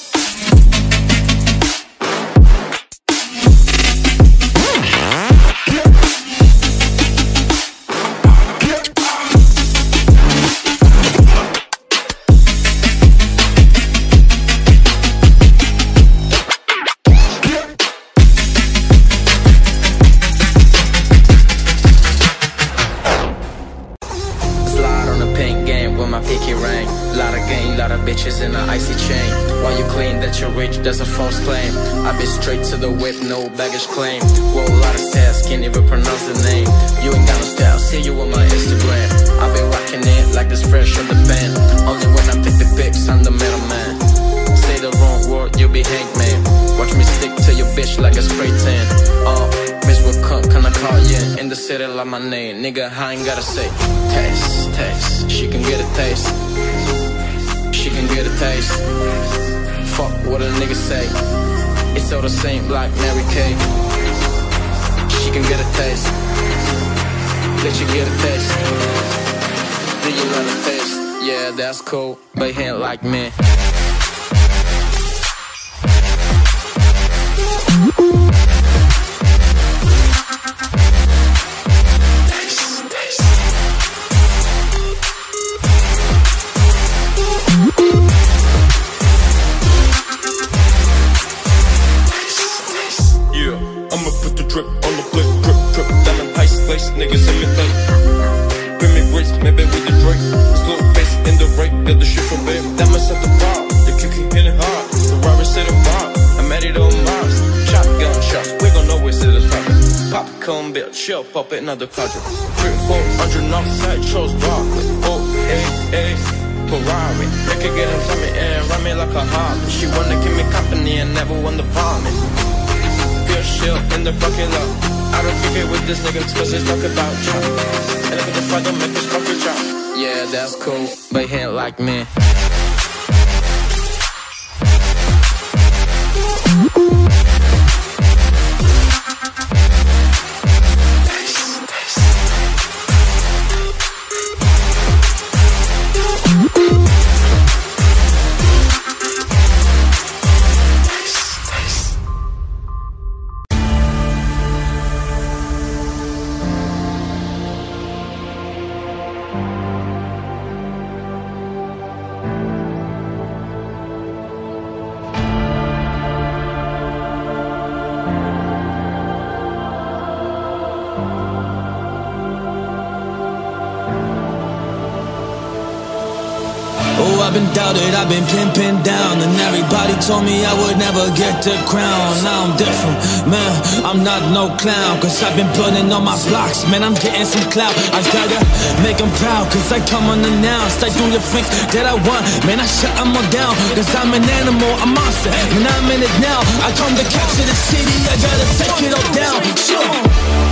You get a you love a taste? Yeah, that's cool, but he ain't like me. Another. Three, four hundred outside, chose Barkley. Oh, hey, hey. Ferrari, they could get him me and run me like a Harley. She wanna give me company and never won the vomit good shit in the bucket lot. I don't kick it with this nigga cause it's talk about chop. And if the fight don't make us fuck chop. Yeah, that's cool, but he ain't like me. The crown Now I'm different, man, I'm not no clown Cause I've been putting on my blocks. Man, I'm getting some clout. I gotta make them proud Cause I come unannounced. I do the things that I want. Man, I shut them all down Cause I'm an animal, a monster. And I'm in it now. I come to capture the city. I gotta take it all down. Sure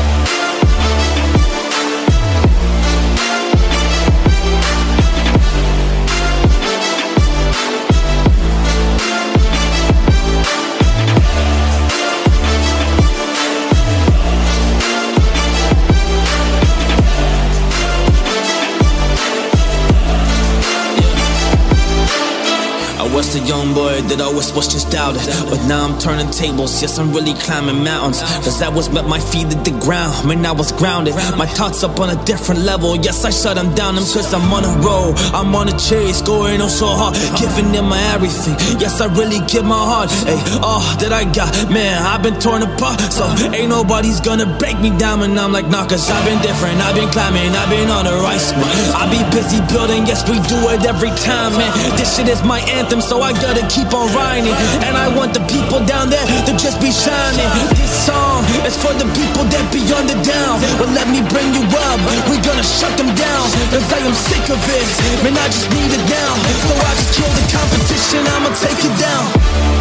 was a young boy that always was just doubted. But now I'm turning tables, yes I'm really climbing mountains. Cause I was met my feet at the ground, man I was grounded. My thoughts up on a different level, yes I shut them down. Them Cause I'm on a roll, I'm on a chase Going on so hard, giving them my everything. Yes I really give my heart, hey, all that I got Man, I've been torn apart, so ain't nobody's gonna break me down. And I'm like, nah, cause I've been different. I've been climbing, I've been on the rise, man I be busy building, yes we do it every time, man. This shit is my anthem, so I gotta keep on rhyming. And I want the people down there to just be shining. This song is for the people that be on the down. Well, let me bring you up, we gonna shut them down. Cause I am sick of it, man I just need it down So I just kill the competition, I'ma take it down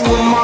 about to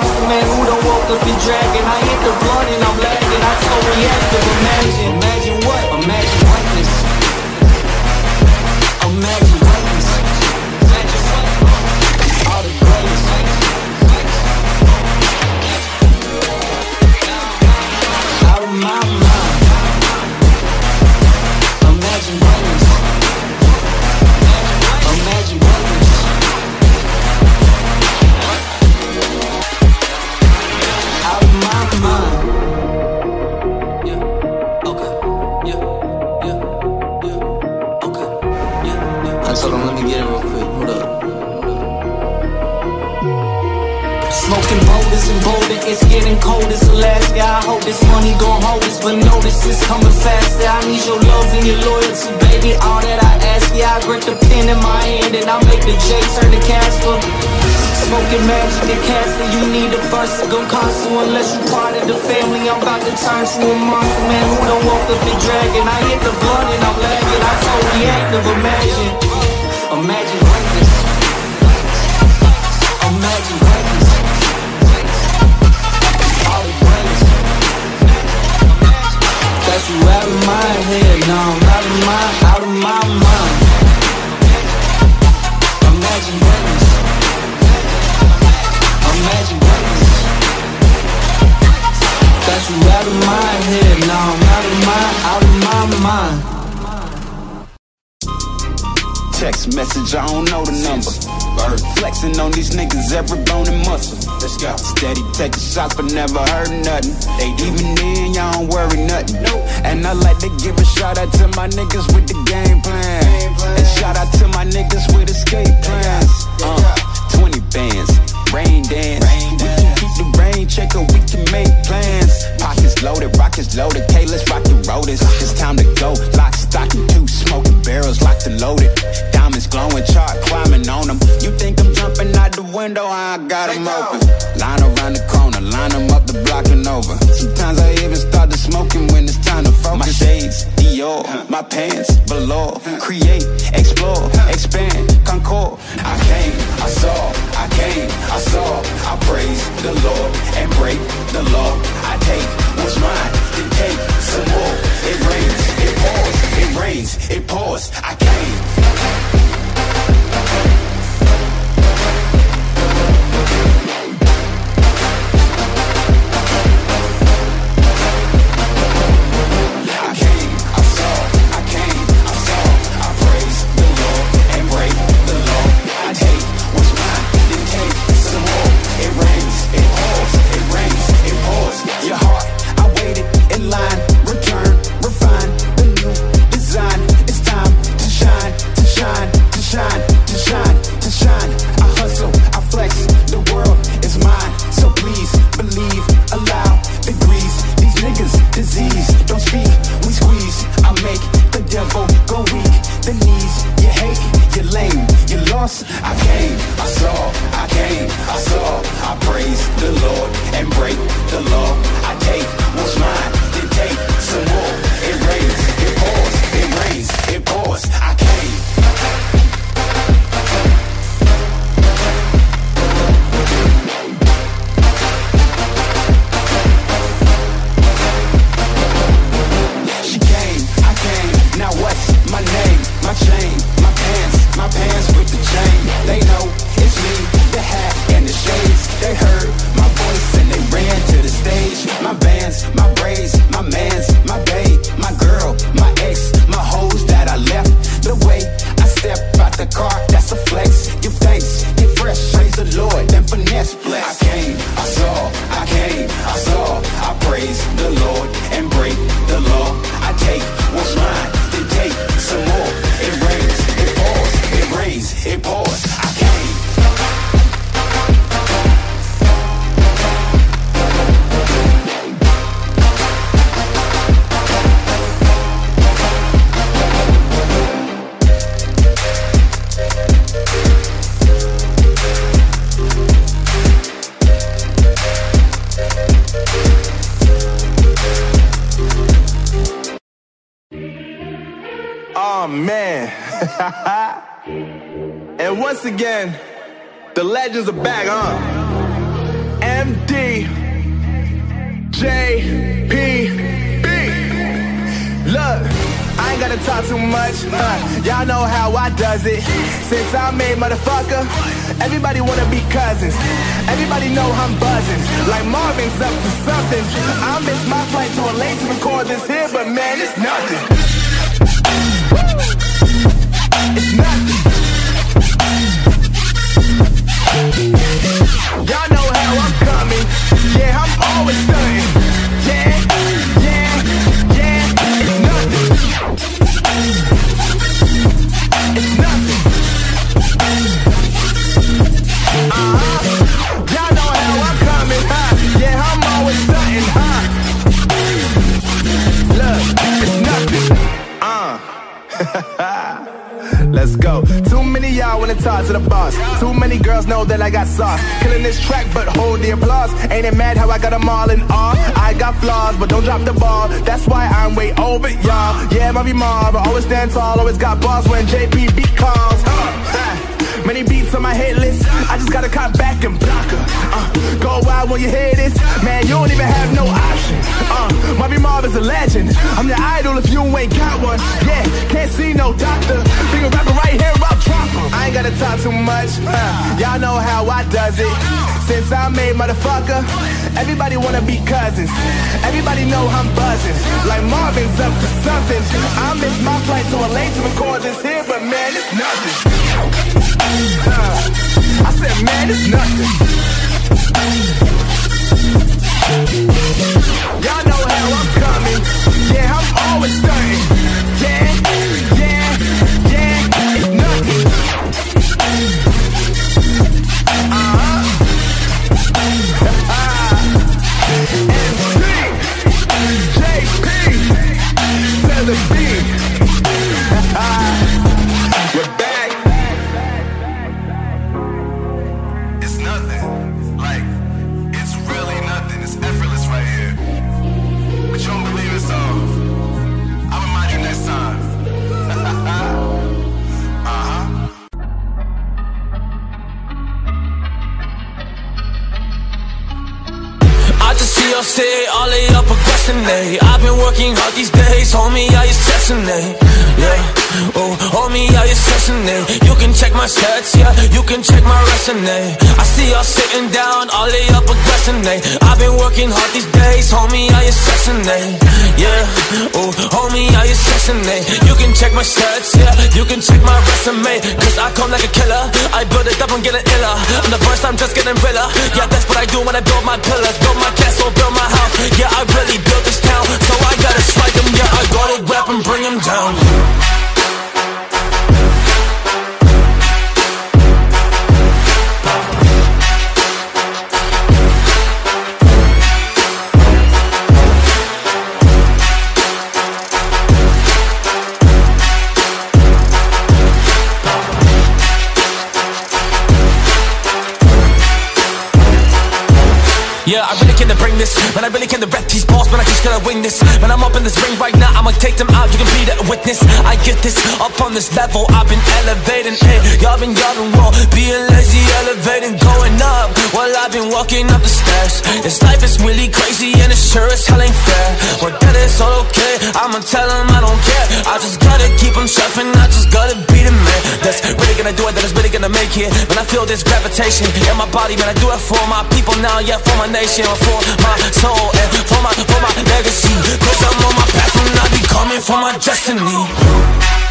this level, I've been elevating, hey, y'all been yelling wrong, being lazy, elevating, going up, while I've been walking up the stairs, this life is really crazy, and it sure as hell ain't fair, But that is all okay, I'ma tell them I don't care, I just gotta keep them sharp, I just gotta be the man, that's really gonna do it, that is really gonna make it, when I feel this gravitation, in my body, man, I do it for my people now, yeah, for my nation, for my soul, and for my, for my legacy, cause I'm on my path, and I be coming for my destiny.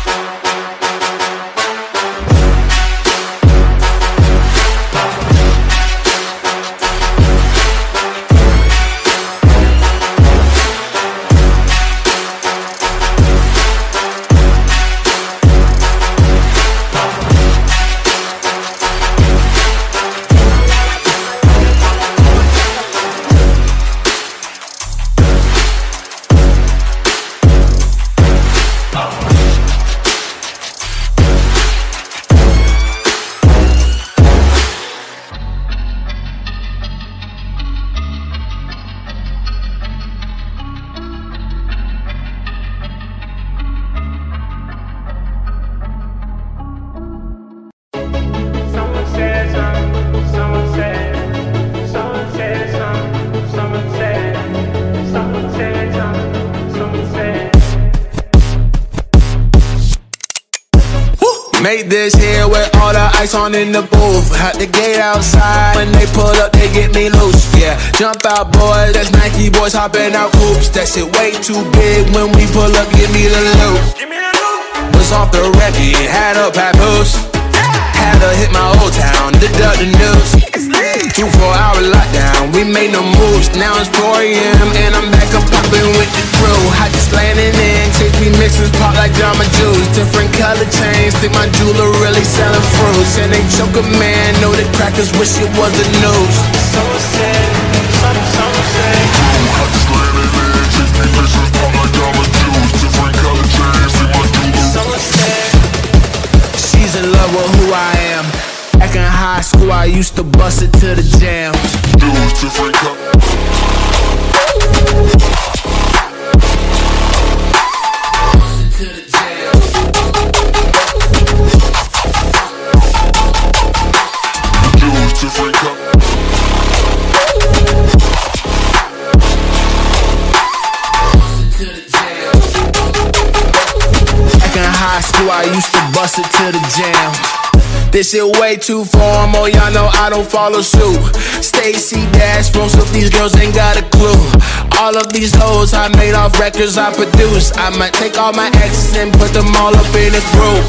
On in the booth. Had the gate outside. When they pull up, they get me loose. Yeah, jump out, boys. That's Nike boys hopping out hoops. That shit way too big. When we pull up, give me the loot. Give me the loot. Was off the record, had a papoose. Had to hit my old town, the duck the news. Two four hour lockdown, we made no moves. Now it's 4 a.m. and I'm back up popping with the crew. I just landing in, chase me mixes pop like Jamba Juice. Different color chains, think my jeweler really selling fruits. And they choke a man, know the crackers wish it was the news. Someone said, some, someone said. I just landed in, chase me mixes pop like Jamba Juice. Different color chains, think my jeweler. Someone said. She's in love with who I am. Back in high school, I used to bust it to the jam. Different color. Dudes, different. Back in high school, I used to bust it to the jam. This shit way too formal, y'all know I don't follow suit. Stacey Dash, most of these girls ain't got a clue. All of these hoes I made off records I produce. I might take all my exes and put them all up in a group.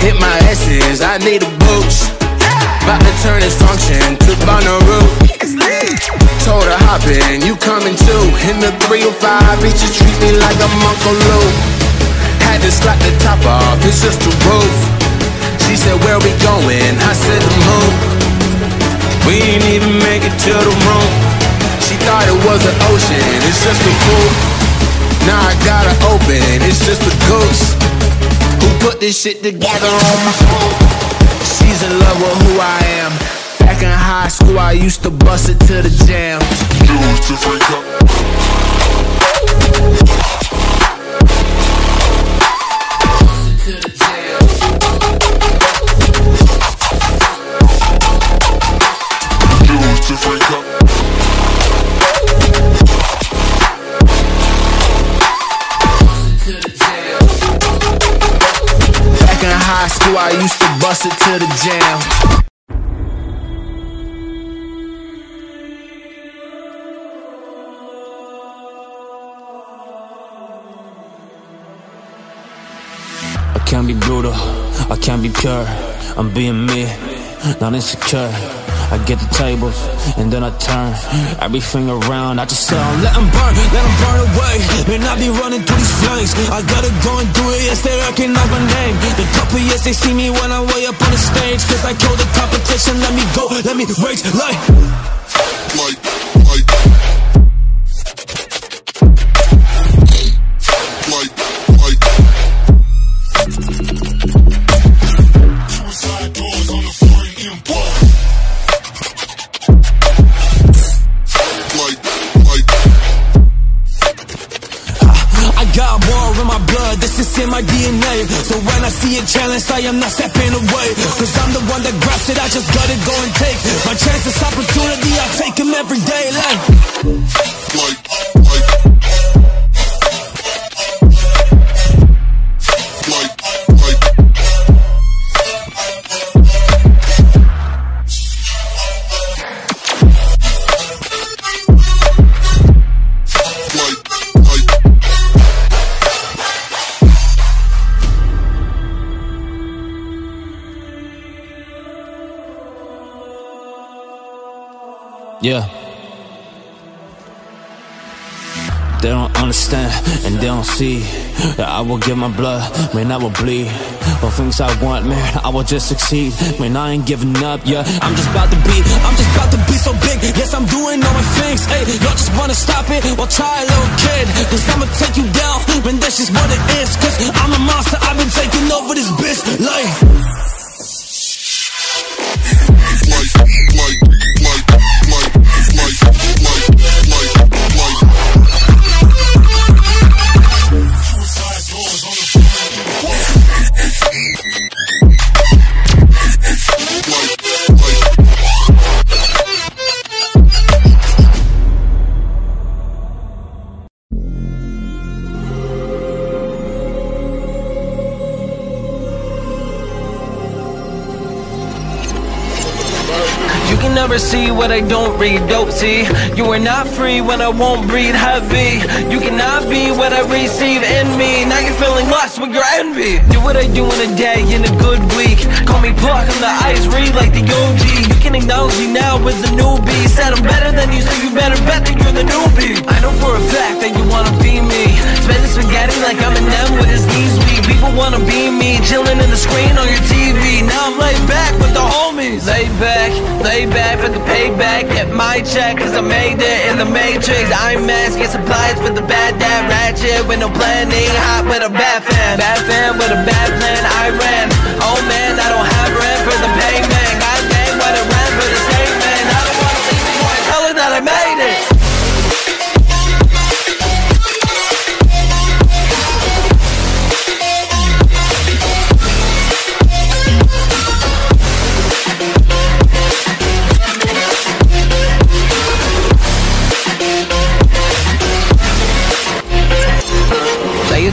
Hit my S's, I need a boost. About to turn this function to Bonnaroo. Told her hop in, you coming too. In the 305, bitches treat me like I'm Uncle Luke. Had to slap the top off, it's just the roof. She said, Where we going? I said, mm, The moon. We ain't even make it to the room. She thought it was an ocean, it's just a pool. Now I gotta open, it's just a goose. Who put this shit together on my phone? She's in love with who I am. Back in high school, I used to bust it to the jam. Dudes, different color. Dudes, I used to bust it to the jam. I can't be brutal, I can't be pure. I'm being me, not insecure. I get the tables, and then I turn everything around. I just sell, let them burn, let them burn away. Man, I be running through these flames. I gotta go and do it, yes, they recognize my name. The couple years they see me when I'm way up on the stage. Cause I kill the competition, let me go, let me rage. Like, like. Like, in my DNA. So when I see a challenge, I am not stepping away. Cause I'm the one that grabs it, I just gotta go and take. My chances, opportunity, I take them every day. Like. Yeah. They don't understand and they don't see that I will give my blood, man, I will bleed. For things I want, man, I will just succeed. Man, I ain't giving up, yeah. I'm just about to be, I'm just about to be so big. Yes, I'm doing all my things. Hey, y'all just wanna stop it? Well, try a little kid. Cause I'ma take you down, man, that's just what it is. Cause I'm a monster, I've been taking over this bitch. Like, what I don't read. Dope, see, you are not free when I won't breathe heavy. You cannot be what I receive in me. Now you're feeling lost with your envy. Do what I do in a day, in a good week. Call me Pluck, I'm the ice read like the OG. Can acknowledge me now with the newbie. Said I'm better than you, so you better bet that you're the newbie. I know for a fact that you wanna be me. Spending spaghetti like I'm an M with his knees weak. People wanna be me, chilling in the screen on your TV. Now I'm laid back with the homies. Lay back, lay back for the payback. Get my check, cause I made it in the matrix. I'm mask, get supplies for the bad dad. Ratchet with no planning, hot with a bad fan. Bad fan with a bad plan, I ran. Oh man, I don't have rent for the payment.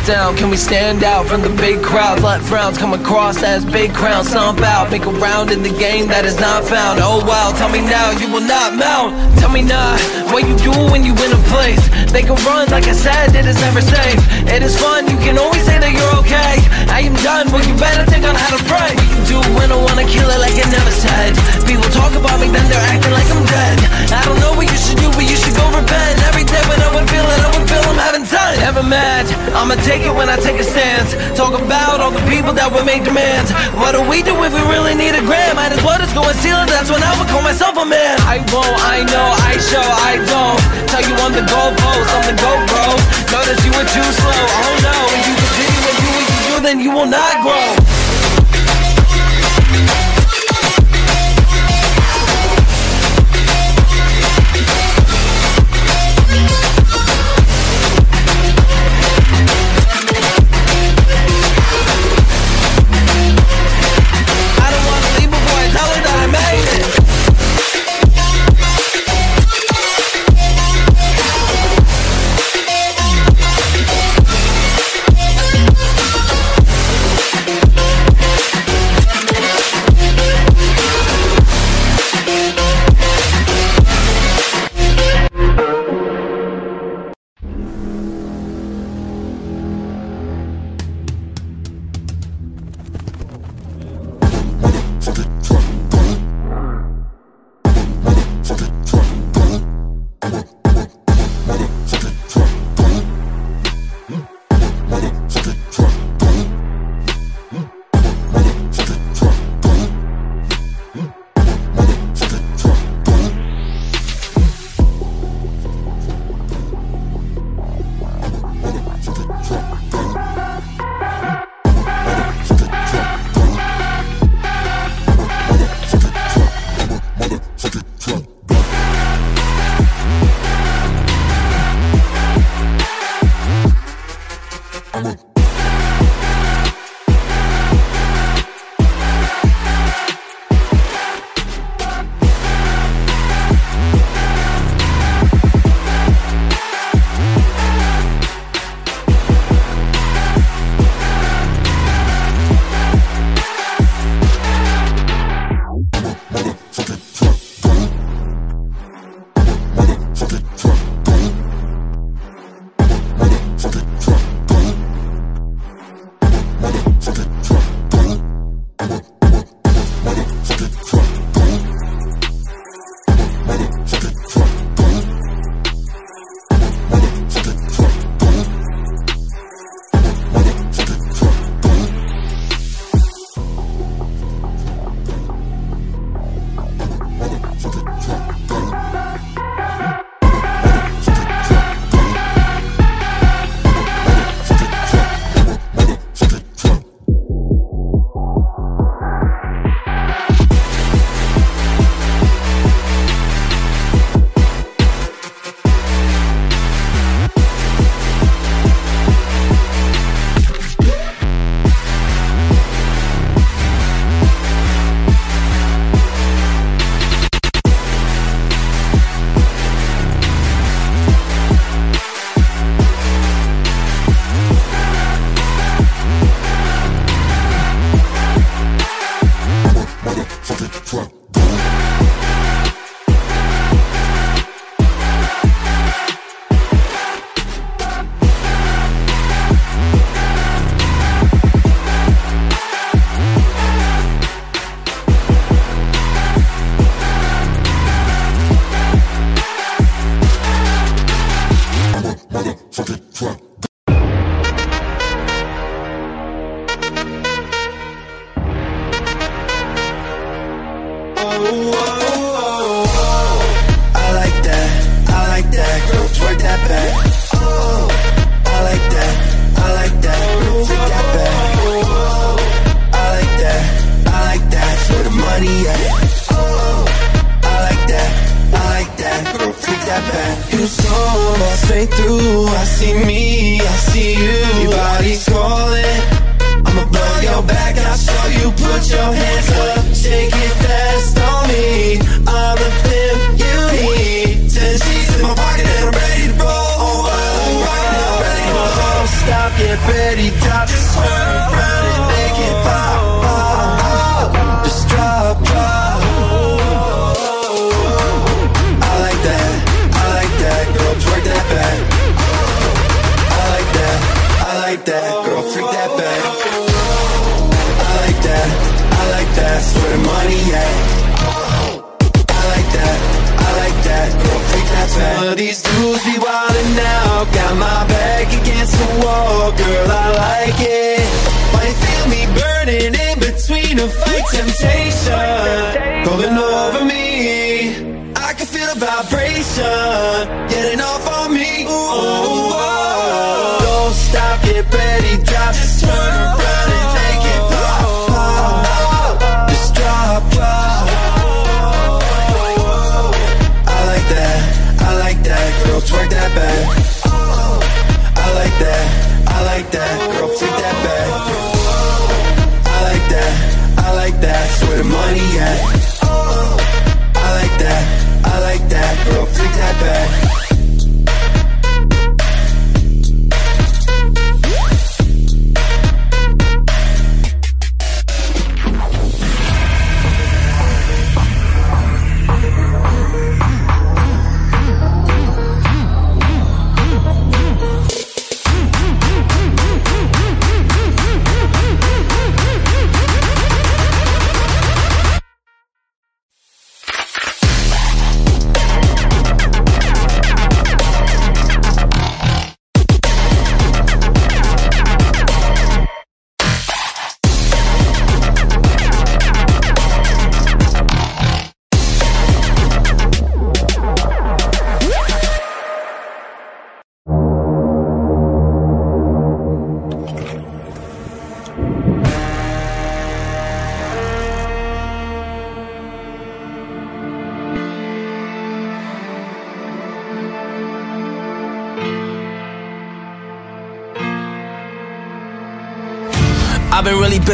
Down, can we stand out from the big crowds? Let frowns come across as big crowns. Stomp out, make a round in the game that is not found. Oh wow, tell me now, you will not mount. Tell me now, what you do when you win a place. They can run, like I said, it is never safe. It is fun, you can always say that you're okay. I am done, well you better think on how to pray. What you do when I wanna kill it like I never said. People talk about me, then they're acting like I'm dead. I don't know what you should do, but you should go repent. Every day when I would feel it, I would feel I'm having time. Never mad, I'ma take it when I take a stance. Talk about all the people that would make demands. What do we do if we really need a gram? Might as well just go and steal it, that's when I would call myself a man. I won't, I know, I show, I don't. Tell you on the goalpost, I'm the GoPro. Notice you were too slow, oh no. If you continue what you do, then you will not grow.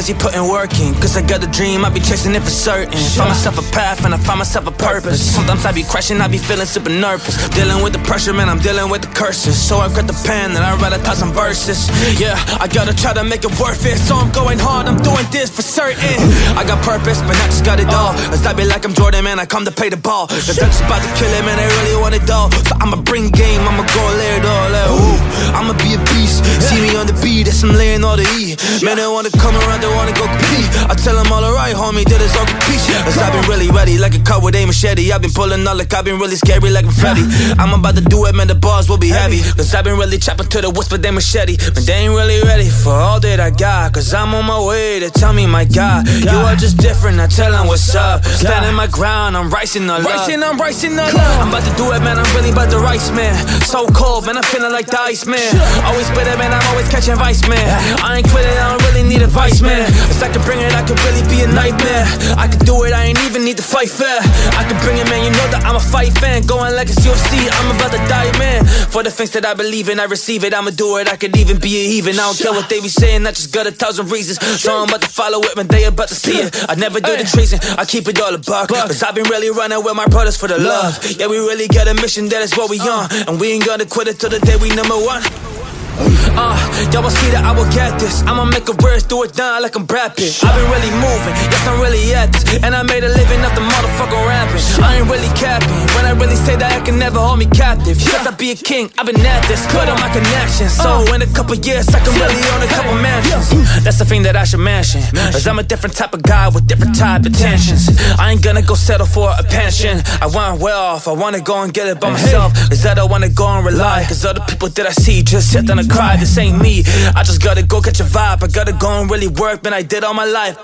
Really busy putting work in, cause I got a dream, I be chasing it for certain. Find myself a path and I find myself a purpose. Sometimes I be crashing, I be feeling super nervous. Dealing with the pressure, man, I'm dealing with the curses. So I grab the pen and I write a thousand verses. Yeah, I gotta try to make it worth it. So I'm going hard, I'm doing this for certain. I got purpose, but I just got it all. As I be like I'm Jordan, man, I come to play the ball. Cause I'm just about to kill it, man, I really want it all. So I'ma bring game, I'ma go lay it all out. Ooh, I'ma be a beast. See me on the beat, that's I'm laying all the E. Man, they wanna come around, they wanna go compete. I tell them all alright, homie, that is all complete. Cause I've been really ready, like a cut with a machete. I've been pulling out like I've been really scary, like I'm Freddy. I'm about to do it, man, the bars will be heavy. Cause I've been really chopping to the whisper, they machete. But they ain't really ready for all that I got. Cause I'm on my way to tell me, my God, you are just different. I tell them what's up. Standing my ground, I'm rising the love. Rising, I'm rising the love. I'm about to do it, man, I'm really about to rice, man. So cold, man, I'm feeling like the ice, man. Always bitter, man, I'm always catching vice, man. I ain't quitting, I don't really need advice, man. If I can bring it, I could really be a nightmare. I could do it, I ain't even need to fight fair. I could bring it, man, you know that I'm a fight fan. Going like it's UFC, I'm about to die, man. For the things that I believe in, I receive it, I'ma do it. I could even be a heathen. I don't care what they be saying, I just got a thousand reasons. So I'm about to follow it, man, they about to see it. I never do the treason, I keep it all a buck. Cause I've been really running with my brothers for the love. Yeah, we really got a mission, that is what we uh. on. And we ain't gonna quit it till the day we number one. Uh, y'all will see that I will get this. I'ma make a verse, do it down like I'm Brad Pitt. I've been really moving, yes, I'm really at this. And I made a living off the motherfucking rapping. I ain't really capping when I really say that I can never hold me captive. Cause I be a king, I've been at this, put on my connections. So in a couple years, I can really own a couple mansions. That's the thing that I should mention. Cause I'm a different type of guy with different type of tensions. I ain't gonna go settle for a pension. I want wealth, I wanna go and get it by myself. Cause I don't wanna go and rely. Cause other people that I see just sit down and cry. This ain't me. I just gotta go catch a vibe. I gotta go and really work, man. I did all my life.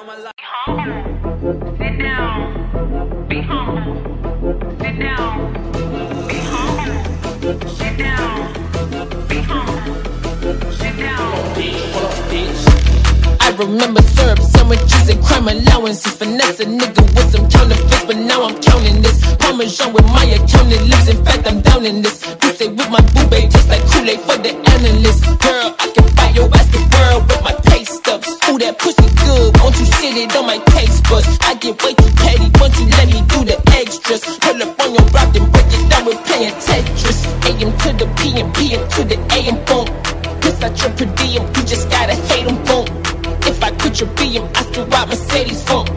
Remember syrup sandwiches and crime allowances. Finesse a nigga with some counterfeits, but now I'm counting this. Parmesan with my accountant lips. In fact, I'm down in this. You say with my boo tastes like Kool-Aid for the analyst. Girl, I can buy your ass the world with my pay stubs. Ooh, that pussy good. Won't you sit it on my taste buds? I get way too petty. Won't you let me do the extras? Pull up on your block and break it down with playing Tetris. AM to the PM, PM to the AM phone. Piss out your per diem, you just gotta hate phone. If I still ride Mercedes funk.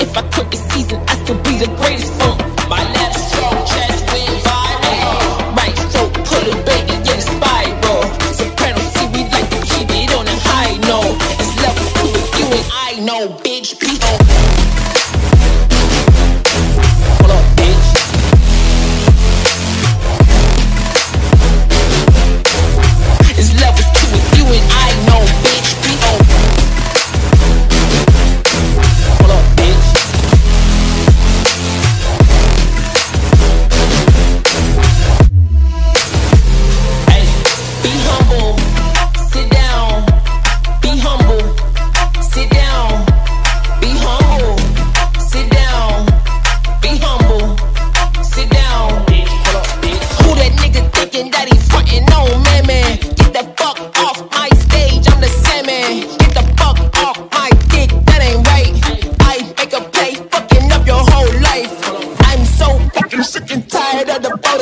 If I could this season, I still be the greatest funk. My left stroke just went viral. Right stroke put a baby in a spiral. Soprano see we like to keep it on a high note. It's levels to it, you and I know, bitch.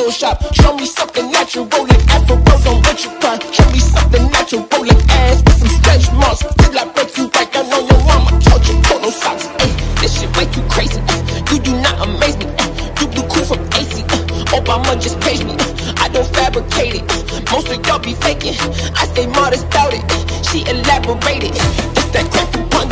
Photoshop. Show me something natural, like afros on what you cry. Show me something natural, like ass with some stretch marks. Till I break you right down on your mama couch and polo socks. Ay, this shit way too crazy. Ay, you do not amaze me. Ay, you blue cool from AC. Ay, Obama just page me. Ay, I don't fabricate it. Most of y'all be faking. I stay modest about it. Ay, She elaborated. It's that crap upon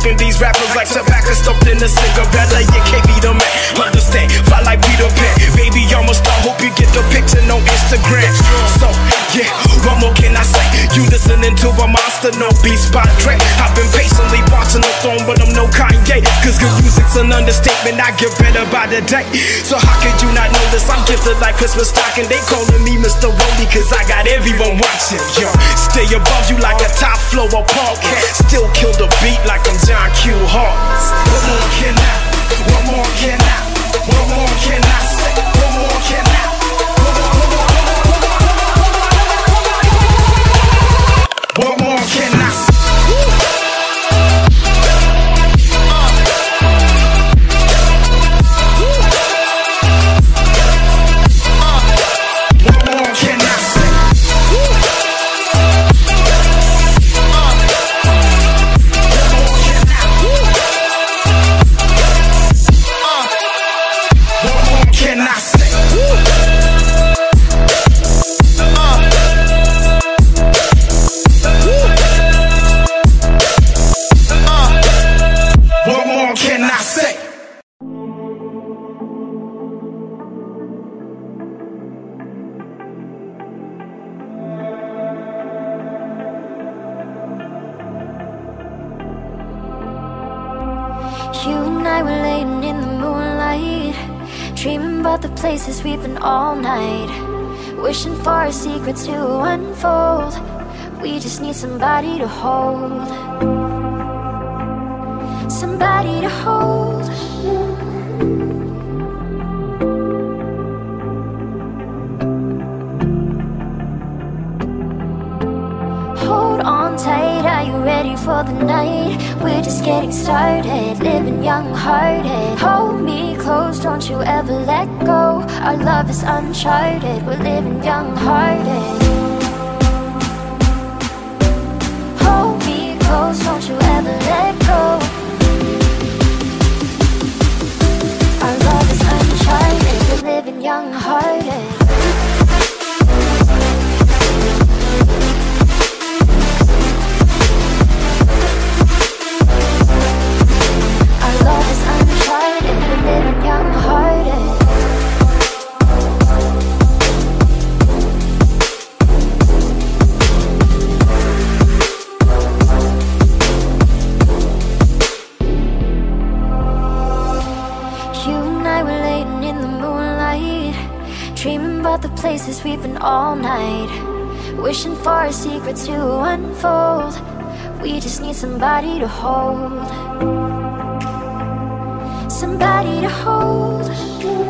smoking these rappers like tobacco stuffed in a cigarette. You can't be the man, understand? Fly like Peter Pan, baby, I'm a. Hope you get the picture on Instagram. So yeah, what more can I say? You listening to a monster, no beats by Dre. I've been patiently watching the throne, but I'm no Kanye. Cause good music's an understatement, I get better by the day. So how could you not notice I'm gifted like Christmas stocking? They calling me Mr. Rolly, cause I got everyone watching. Yo, stay above you like a top floor podcast. Still kill the beat like I'm John Q. Hart. What more can I? What more can I? What more can I secrets to unfold. We just need somebody to hold, somebody to hold. Hold on tight, are you ready for the night? Just getting started, living young hearted. Hold me close, don't you ever let go. Our love is uncharted, we're living young all night, wishing for a secret to unfold. We just need somebody to hold, somebody to hold.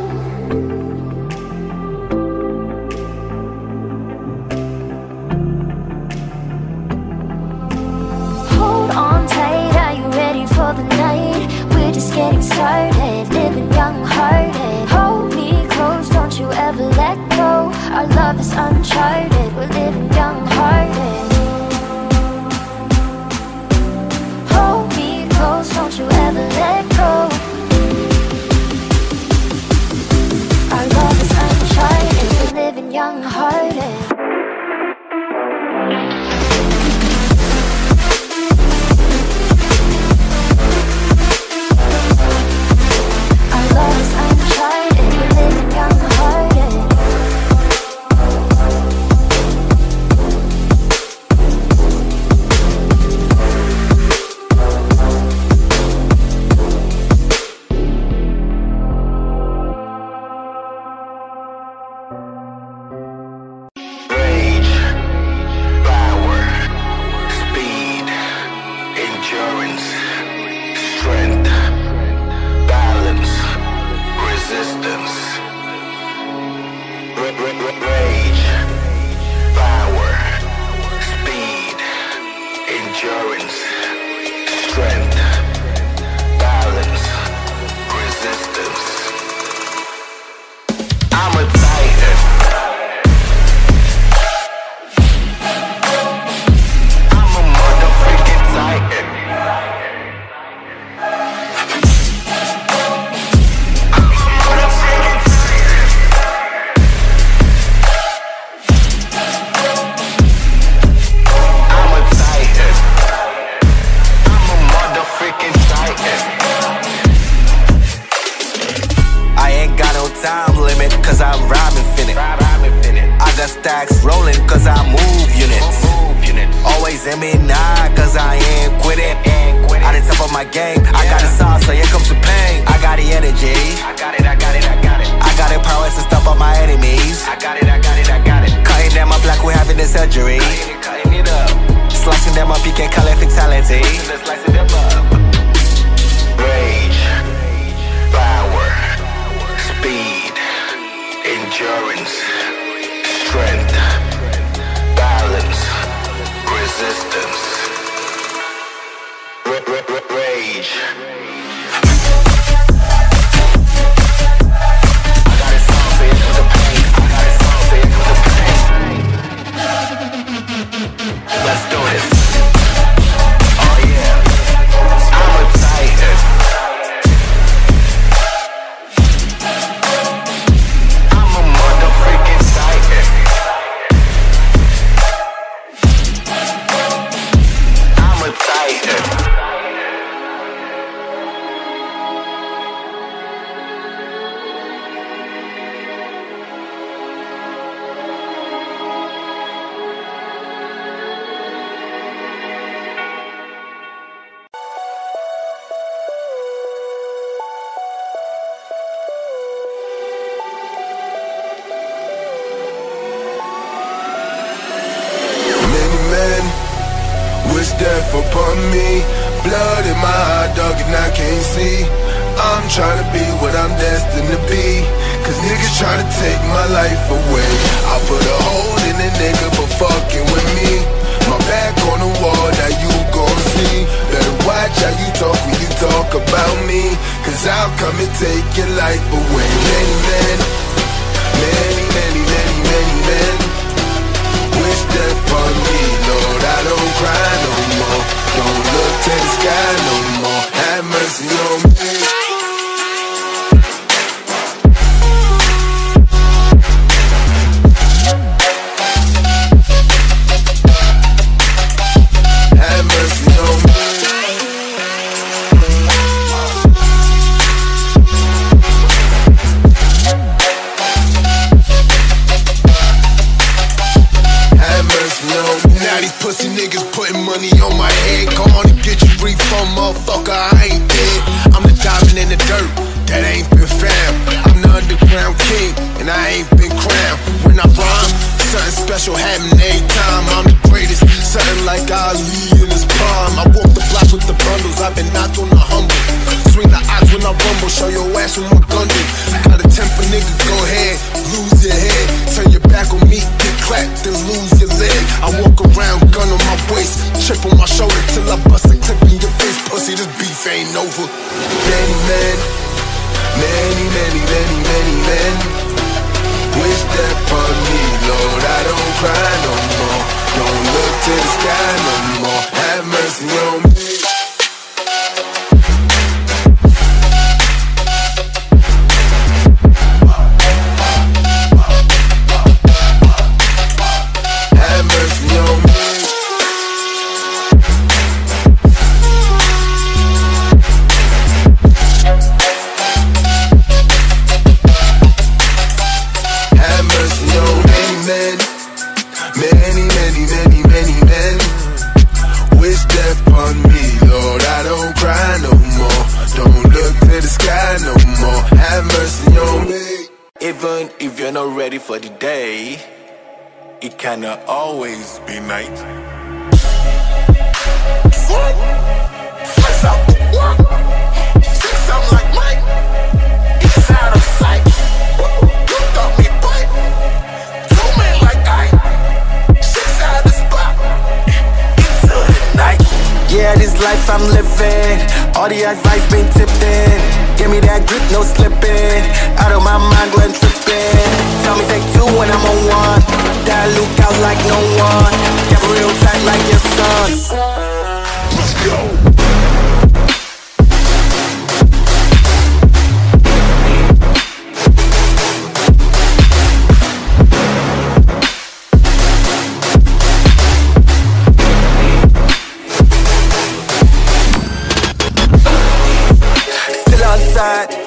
Still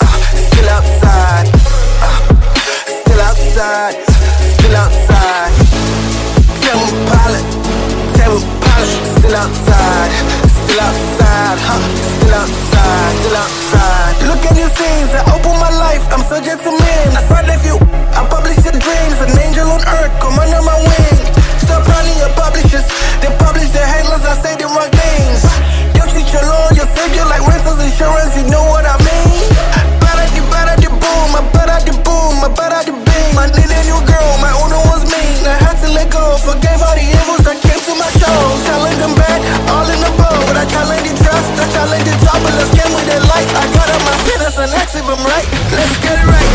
my fitness and if I'm right. Let's get it right.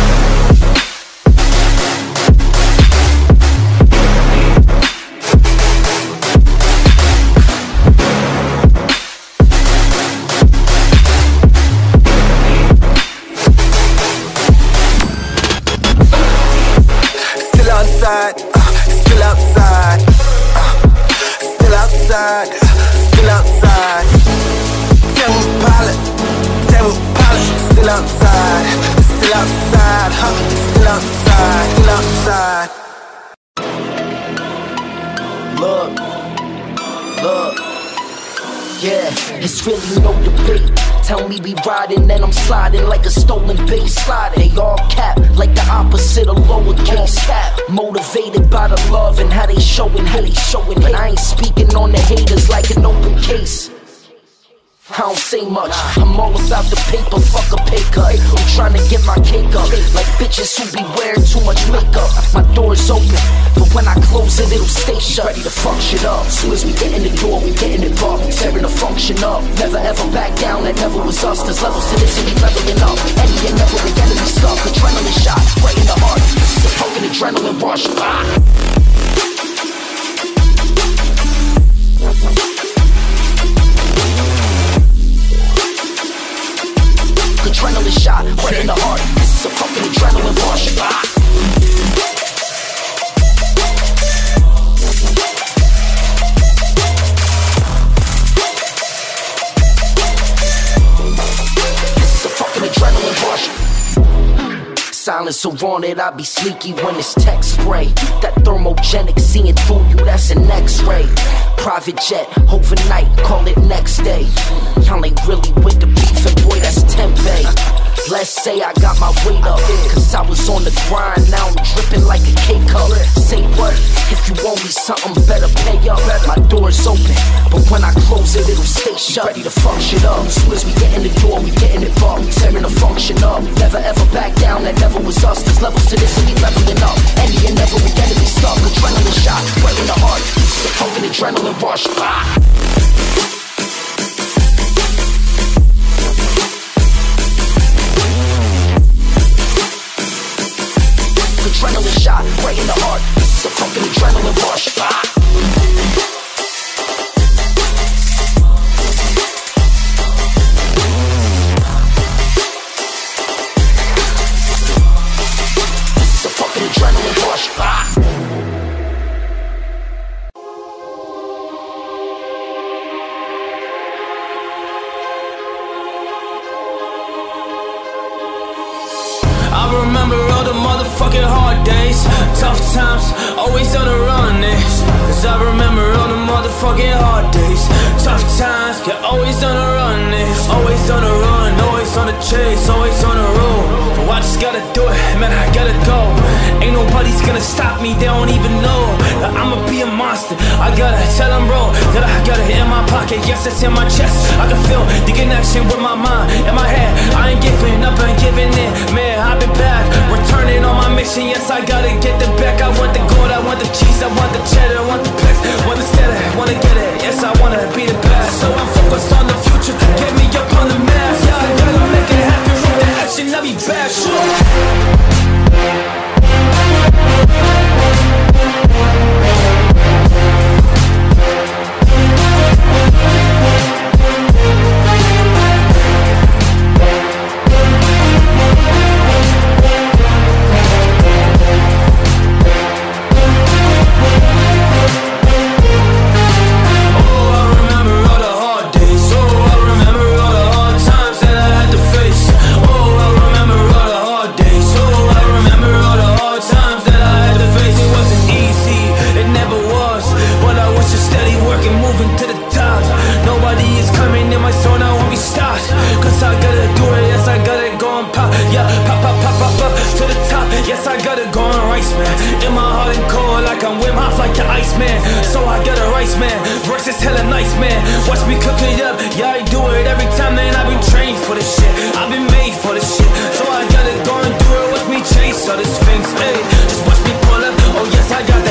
Really no debate. Tell me we riding and I'm sliding like a stolen base sliding. They all cap like the opposite of lowercase cap. Motivated by the love and how they showing, how they showing. But I ain't speaking on the haters like an open case. I don't say much. I'm all about the paper, fuck a pay cut. I'm trying to get my cake up. Like bitches who be wearing too much makeup. My door's open, but when I close it, it'll stay shut. Ready to fuck shit up. Soon as we get in the door, we getting it up. Tearing the function up. Never ever back down, that never was us. There's levels to this and we leveling up. Any and never the enemy stuck. Adrenaline shot, right in the heart. This is a fucking adrenaline rush. Ah. Shot, right in the heart. This is a fucking adrenaline rush. Silence so on it, I be sneaky when it's text spray. That thermogenic seeing through you, that's an x-ray. Private jet, overnight, call it next day. Y'all ain't really with the beef, and boy, that's tempeh. Let's say I got my weight up, cause I was on the grind, now I'm dripping like a K cup. Say what? If you owe me something, better pay up. My door's open, but when I close it, it'll stay shut. Ready to fuck shit up. As soon as we get in the door, we getting it up. We tearing the function up. Never ever back down, that never was us. There's levels to this and we leveling up. Any and never we enemy stuck. Adrenaline shot, right in the heart. Fucking adrenaline rush. Ah. The heart. This is a fucking adrenaline rush. Ah. Tough times, always on the run eh? Cause I remember all the motherfucking hard days. Tough times, yeah, always on the run eh? Always on the run, always on the chase Always on the road Oh, I just gotta do it, man, I gotta go. Ain't nobody's gonna stop me, they don't even know That I'ma be a monster. I gotta tell them, bro That I got it in my pocket, yes, it's in my chest. I can feel the connection with my mind. And my head I ain't giving up and giving in. Man, I've been back, returning on my mission. Yes, I gotta get the back. I want the gold, I want the cheese I want the cheddar, I want the plex the steady, wanna get it. Yes, I wanna be the best. So I'm focused on the future. Get me up on the map. Yeah, I gotta make it happen. With the action, I'll be back. Sure coming in my soul, I won't be stopped Cause I gotta do it, yes, I gotta go and pop Yeah, pop, pop, pop, pop, pop to the top Yes, I gotta go and rice, man. In my heart and cold, like I'm with my like the ice man. So I gotta rice, man. Versus hella nice, man. Watch me cook it up, yeah, I do it every time, man. I've been trained for this shit, I've been made for this shit. So I gotta go and do it, watch me chase all this things, ayy. Just watch me pull up, oh yes, I got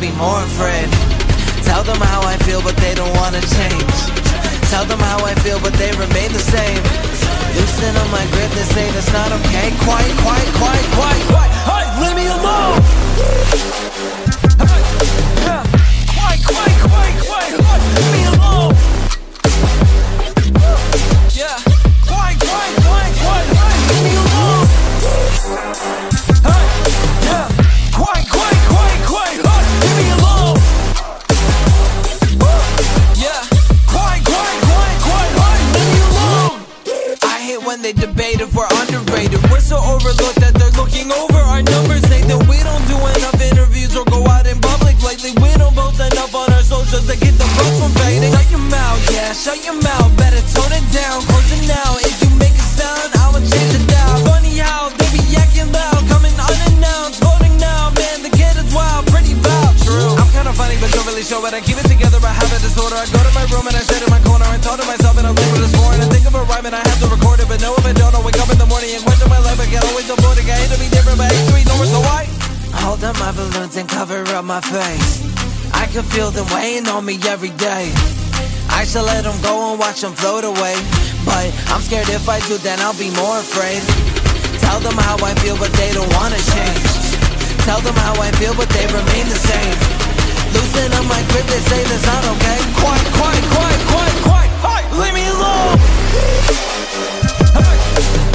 be more afraid. up my face. I can feel them weighing on me every day. I should let them go and watch them float away. But I'm scared if I do, then I'll be more afraid. Tell them how I feel, but they don't wanna change. Tell them how I feel, but they remain the same. Loosen up my grip, they say that's not okay. Quiet, quiet, quiet, quiet, quiet, quiet, leave me alone. Hey.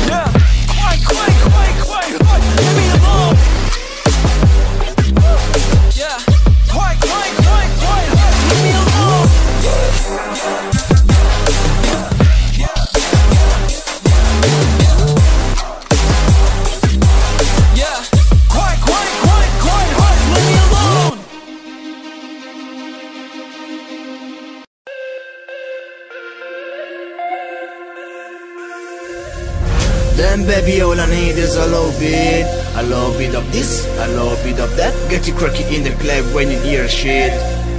baby, all I need is a little bit A little bit of this, a little bit of that. Get you cracky in the club when you hear shit.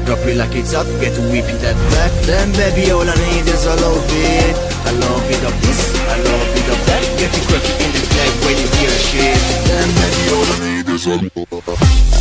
Drop it like it's hot, get whipped that back. Then baby, all I need is a little bit A little bit of this, a little bit of that. Get you cracky in the club when you hear shit. Then baby, all I need is a little bit.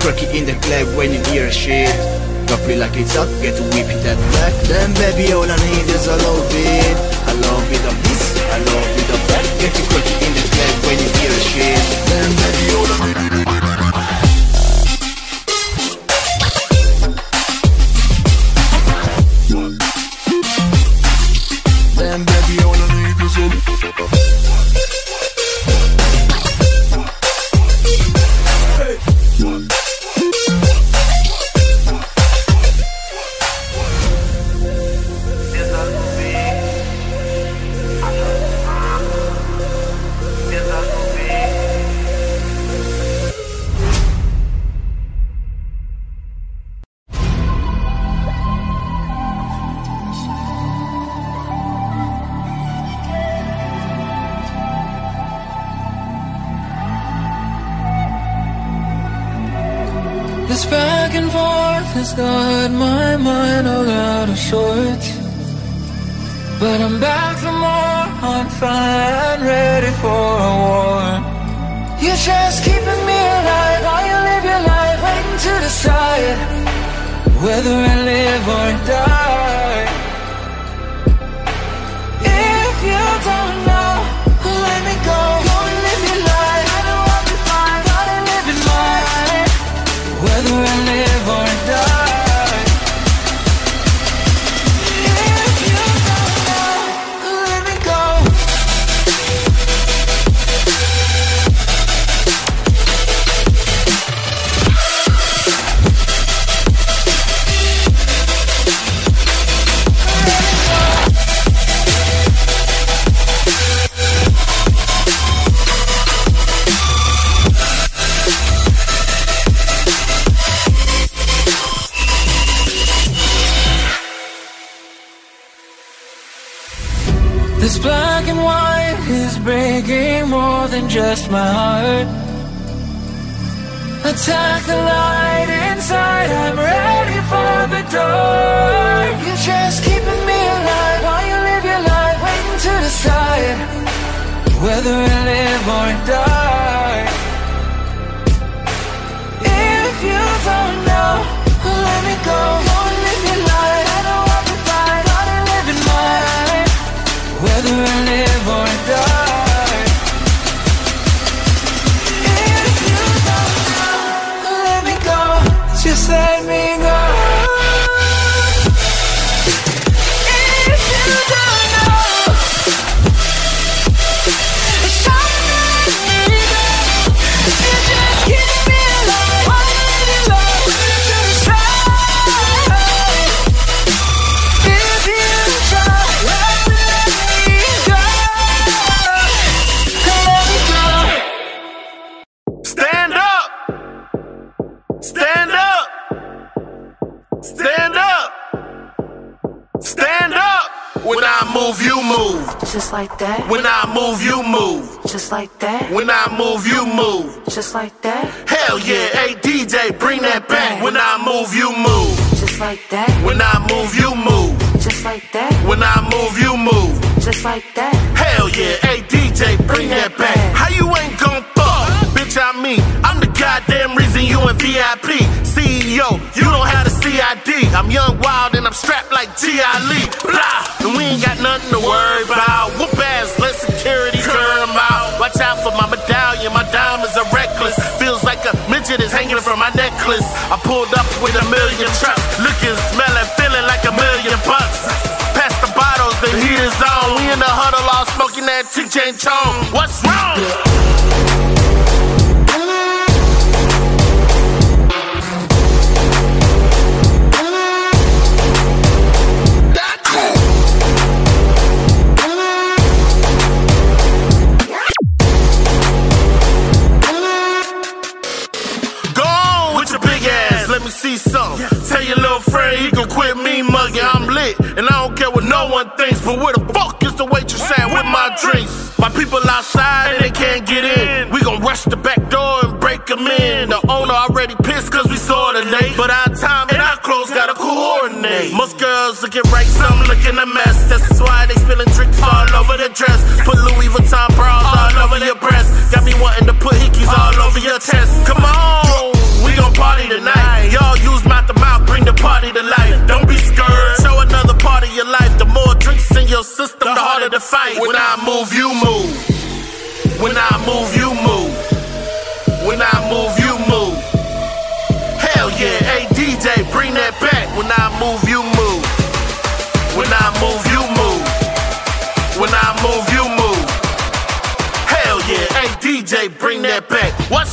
Cracky in the club when you hear shit. Don't feel like it's up, get to whip it that back. Then baby all I need is a little bit. A little bit of this, a little bit of that. Get you in the club when you hear shit. Whether I live or die. Like that. When I move, you move. Just like that. When I move, you move. Just like that. Hell yeah, hey DJ, bring that back. When I move, you move. Just like that. When I move, you move. Just like that. When I move, you move. Just like that. Hell yeah, hey DJ, bring that back. How you ain't? Bitch, I mean, I'm the goddamn reason you in VIP. CEO, you don't have the CID. I'm young, wild, and I'm strapped like T.I. Lee. Blah, and we ain't got nothing to worry about. Whoop ass, let security turn out. Watch out for my medallion, my diamonds are reckless. Feels like a midget is hanging from my necklace. I pulled up with a million trucks, looking, smelling, feeling like a million bucks. Pass the bottles, the heat is on. We in the huddle, all smoking that TJ Chong. What's wrong? Friend he can quit me mugging. I'm lit, and I don't care what no one thinks. But where the fuck is the waitress at with my drinks? My people outside and they can't get in. We gon' rush the back door and break them in. The owner already pissed cause we saw the late. But our time and our clothes gotta coordinate. Most girls looking right, some looking a mess. That's why they spilling drinks all over the dress. Put Louis Vuitton bras all over your breast. Got me wanting to put hickeys all over your chest. Come on, we gon' party tonight. Y'all use mouth to mouth, bring the party to life. Don't be scared. Show another part of your life. The more drinks in your system, the harder the fight. When I move, you move. When I move, you move. When I move, you move. Hell yeah, hey DJ, bring that back. When I move, you move. When I move, you move. When I move, you move. Hell yeah, hey DJ, bring that back. What's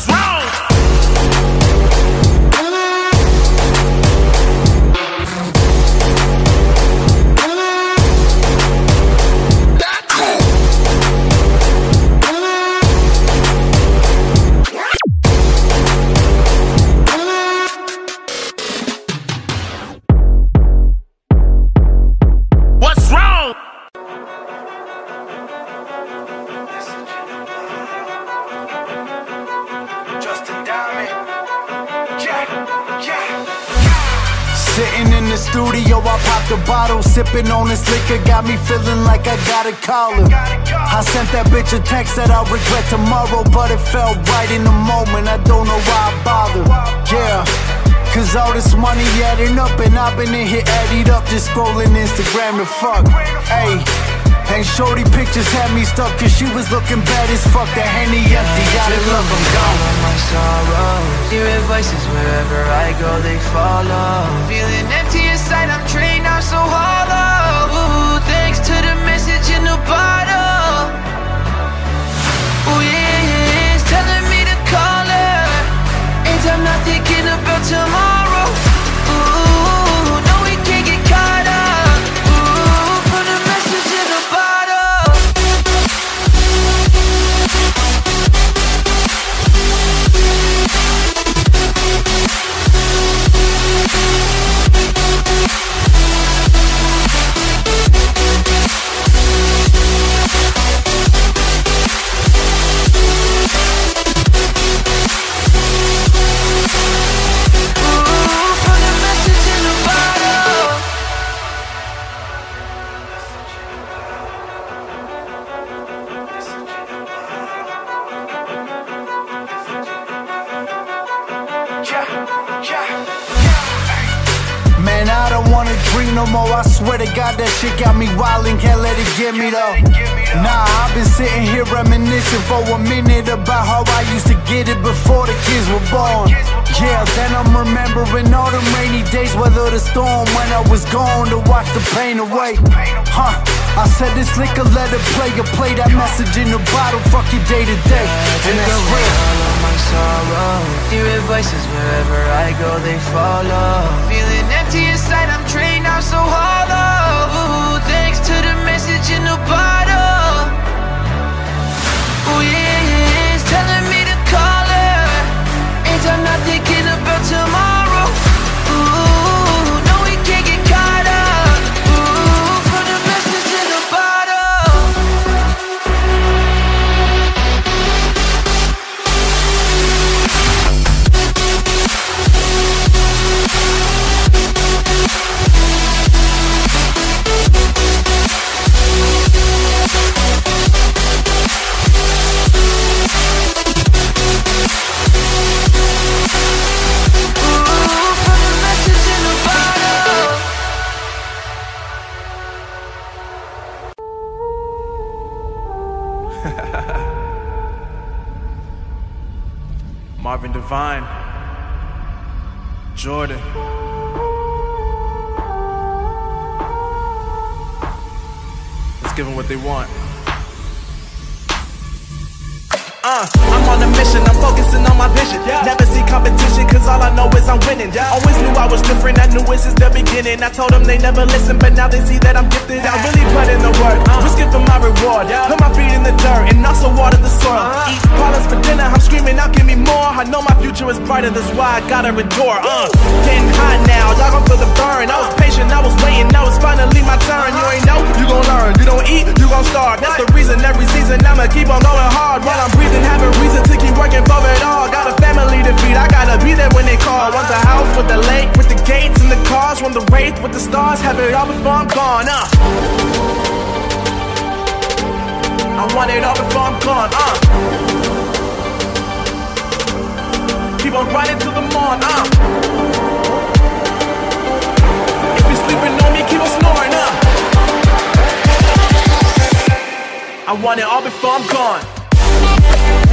bottle, sipping on this liquor, got me feeling like I gotta call her. I sent that bitch a text that I'll regret tomorrow, but it felt right in the moment. I don't know why I bother. Yeah. Cause all this money adding up, and I've been in here added up, just scrolling Instagram to fuck. Hey. And shorty pictures had me stuck, cause she was looking bad as fuck. That henny empty, gotta love, I'm gone. All my sorrows. Your advice is wherever I go they follow. Feeling empty inside I'm drained I'm so hollow. Ooh, Thanks to the message in the bottle. Ooh yeah, it's telling me to call her. And I'm not thinking about tomorrow God that shit got me wildin', can't let it get me though. Nah, I've been sitting here reminiscing for a minute about how I used to get it before the kids were born. Yeah, then I'm remembering all the rainy days, weather the storm when I was gone to wash the pain away. Huh? I said this liquor let it play, you play that message in the bottle, fuck your day to day. And that's real. all of my sorrow Hear voices wherever I go, they follow Feeling empty inside, I'm drained, I'm so hollow Ooh, Thanks to the message in the bottle Oh yeah, yeah, it's telling me to call her Ain't I'm not Jordan. Let's give them what they want. Uh, I'm on a mission, I'm focusing on my vision. Never see competition, cause all I know is I'm winning. Always knew I was different, I knew it since the beginning. I told them they never listen, but now they see that I'm gifted. I really put in the work, risking for my reward. Yeah. Put my feet in the dirt and also water the soil. Eat dollars for dinner, I'm screaming out, give me more. I know my future is brighter, that's why I gotta endure. Uh, getting hot now, y'all gon' feel the burn. I was patient, I was waiting, now it's finally my turn. You ain't know, you gon' learn. You don't eat, you gon' starve. That's the reason every season I'ma keep on going hard while I'm breathing. Having reason to keep working for it all. Got a family to feed, I gotta be there when they call. Want the house with the lake, with the gates and the cars. Want the wraith with the stars. Have it all before I'm gone. Uh. I want it all before I'm gone. Uh. Keep on grinding till the morn. Uh. If you're sleeping on me, keep on snoring. Uh. I want it all before I'm gone.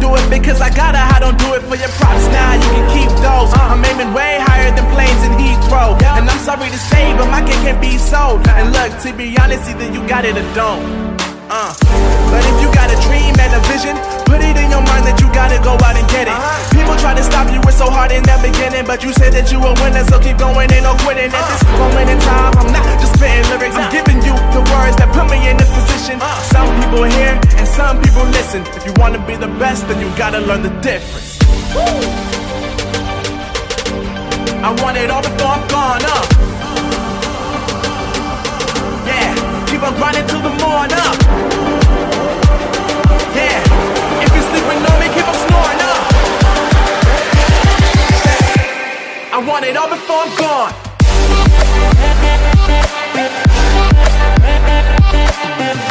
Do it because I gotta, I don't do it for your props. Nah, you can keep those. I'm aiming way higher than planes in Heathrow. And I'm sorry to say, but my kid can't be sold. And look, to be honest, either you got it or don't. Uh, but if you got a dream and a vision, put it in your mind that you gotta go out and get it. People try to stop you, it's so hard in the beginning, but you said that you a winner, so keep going, ain't no quitting. At this moment in time, I'm not just spitting lyrics, I'm giving you the words that put me in this position. Some people hear and some people listen. If you wanna be the best, then you gotta learn the difference. I want it all before I'm gone, uh. On grinding till the morn up. Yeah, if you're sleeping on me, keep on snoring up. I want it all before I'm gone. I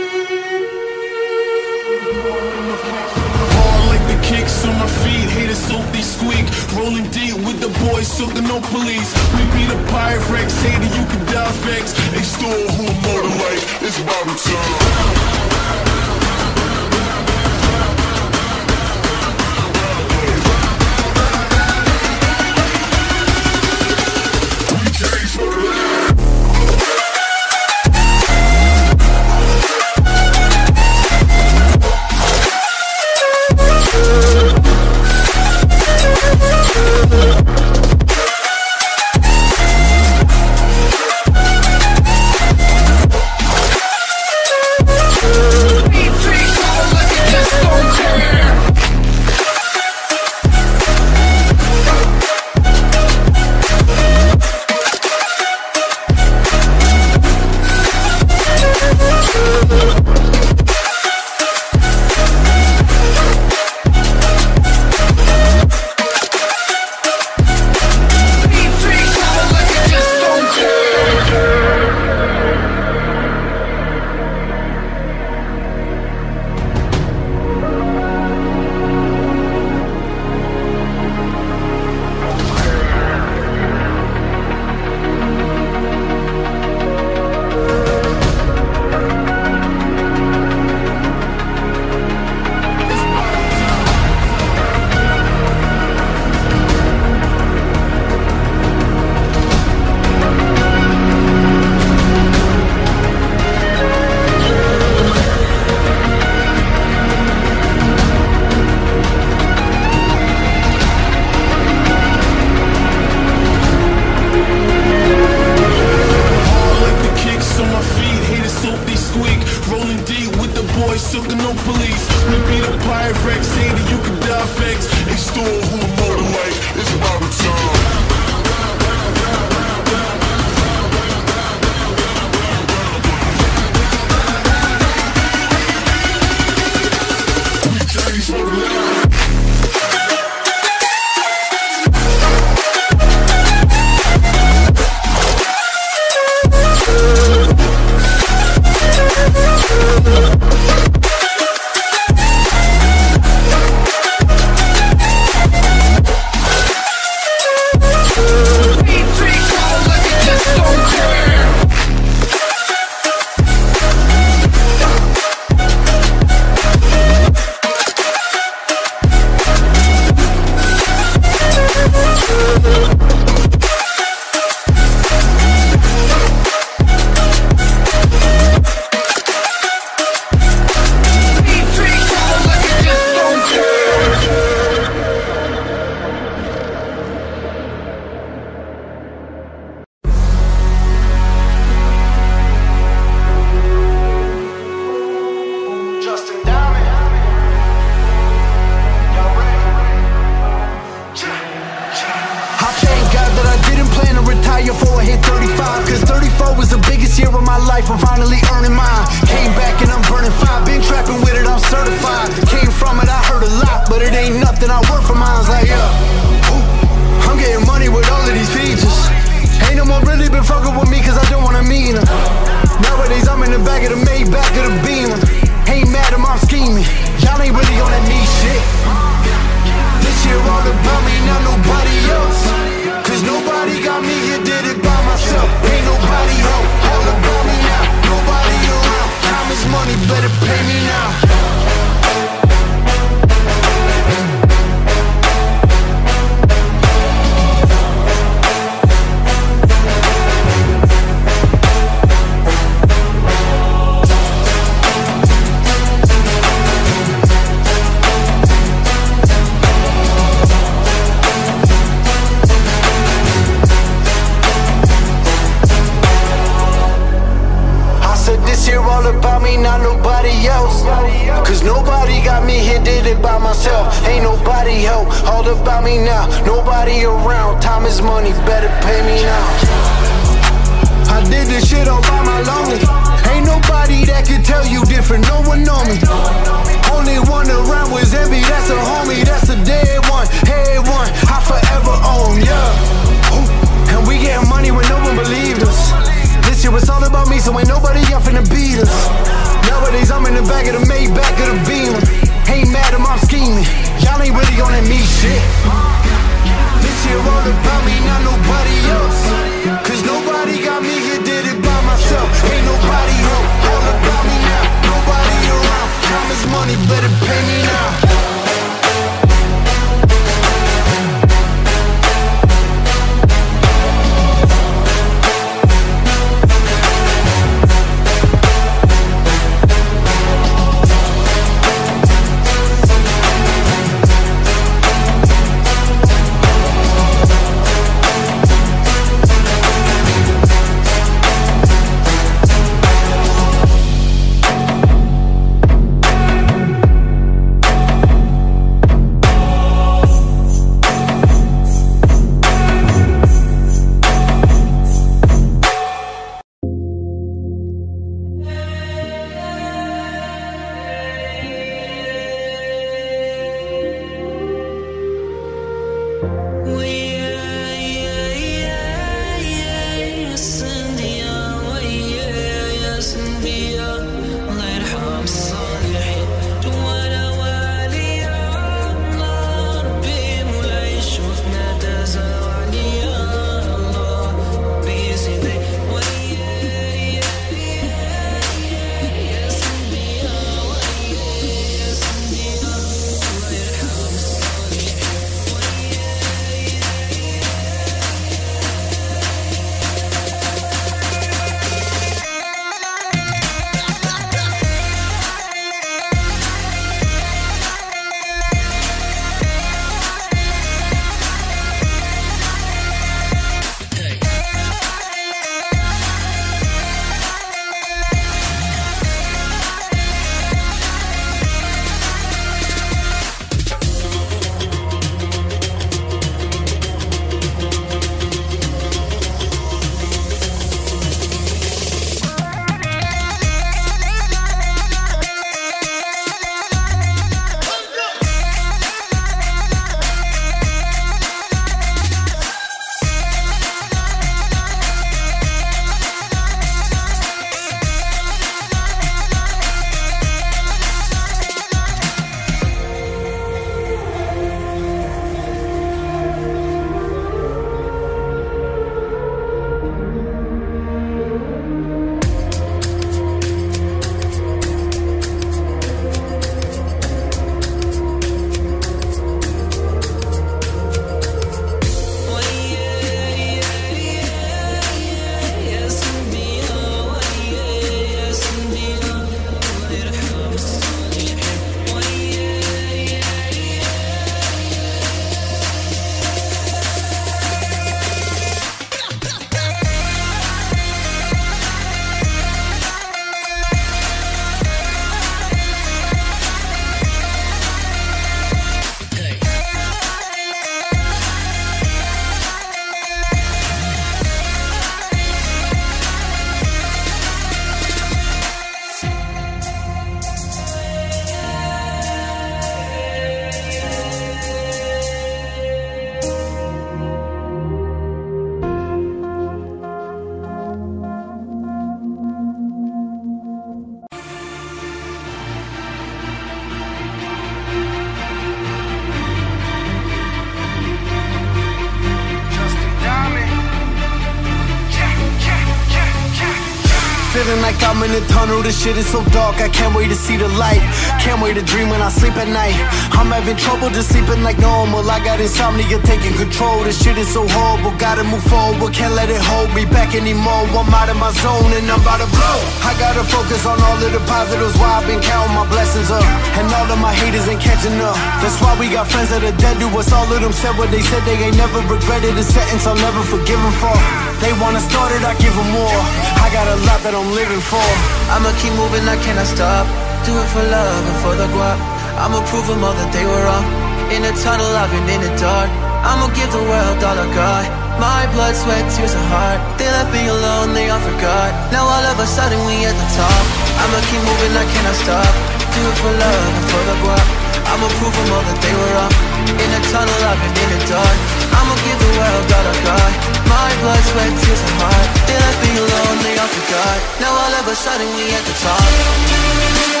this shit is so dark, I can't wait to see the light. Can't wait to dream when I sleep at night. I'm having trouble just sleeping like normal. I got insomnia taking control. This shit is so horrible, gotta move forward, can't let it hold me back anymore. I'm out of my zone and I'm about to blow. I gotta focus on all of the positives, why I've been counting my blessings up. And all of my haters ain't catching up. That's why we got friends that are dead to us. All of them said what they said, they ain't never regretted a sentence I'll never forgive them for. They wanna start it, I give them more. I got a lot that I'm living for. I'ma keep moving, I cannot stop. Do it for love and for the guap. I'ma prove them all that they were wrong. In a tunnel, I've been in the dark. I'ma give the world all I got. My blood, sweat, tears, and heart. They left me alone, they all forgot. Now all of a sudden we at the top. I'ma keep moving, I cannot stop. Do it for love and for the guap. I'ma prove them all that they were wrong. In a tunnel, I've been in the dark. Give the world all I got. My blood, sweat, tears, and heart. They left me alone, they all forgot. Now all of a sudden we at the top.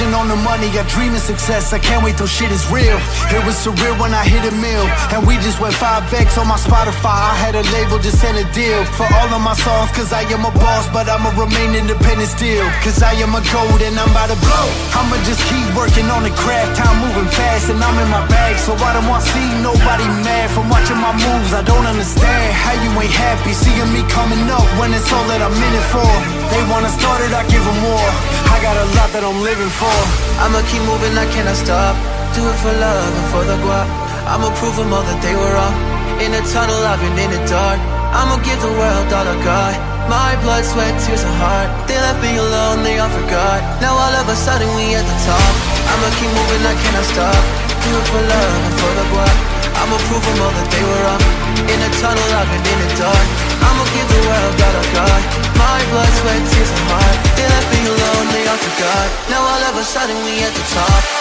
Vision on the money, I dream of success. I can't wait till shit is real. It was surreal when I hit a mill. And we just went 5X on my Spotify. I had a label, just sent a deal. For all of my songs, cause I am a boss, but I'ma remain independent still. Cause I am a gold and I'm about to blow. I'ma just keep working on the craft. Time moving fast and I'm in my bag. So I don't want to see nobody mad from watching my moves. I don't understand how you ain't happy seeing me coming up when it's all that I'm in it for. They wanna start it, I give them more. I got a lot that I'm living for. I'ma keep moving, I cannot stop. Do it for love and for the guap. I'ma prove them all that they were wrong. In a tunnel, I've been in the dark. I'ma give the world all I got. My blood, sweat, tears, and heart. They left me alone, they all forgot. Now all of a sudden we at the top. I'ma keep moving, I cannot stop. Do it for love and for the guap. I'ma prove them all that they were wrong. In a tunnel, I've been in the dark. I'ma give the world all I got. My blood, sweat, tears, and heart. They left me alone, they all forgot. Now all of a sudden we at the top.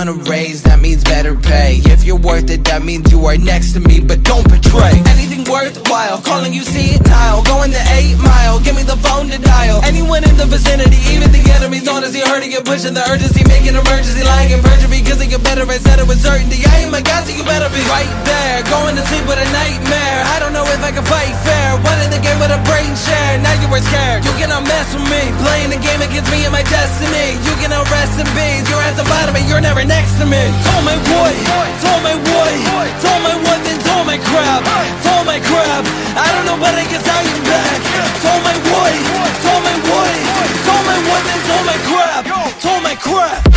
You wanna raise, that means better pay. If you're worth it, that means you are next to me, but don't betray. Anything worthwhile, calling you see it tile. Going the eight mile, give me the phone to dial. Anyone in the vicinity, even the enemies, honestly hurting and pushing the urgency, making emergency, lying in perjury, cause they get better. I said it with certainty. I am a guy, so you better be right there. Going to sleep with a nightmare. I don't know if I can fight fair. One in the game with a brain share. Now you were scared. You cannot mess with me. Playing the game against me and my destiny. You cannot rest in peace. You're at the bottom and you're never next to me. Told me what? Told me what? Told me what? Then told me crap. Told me crap. I don't know, but I guess I am Told me what? Told me what? Told me what? Told me crap. Told me crap.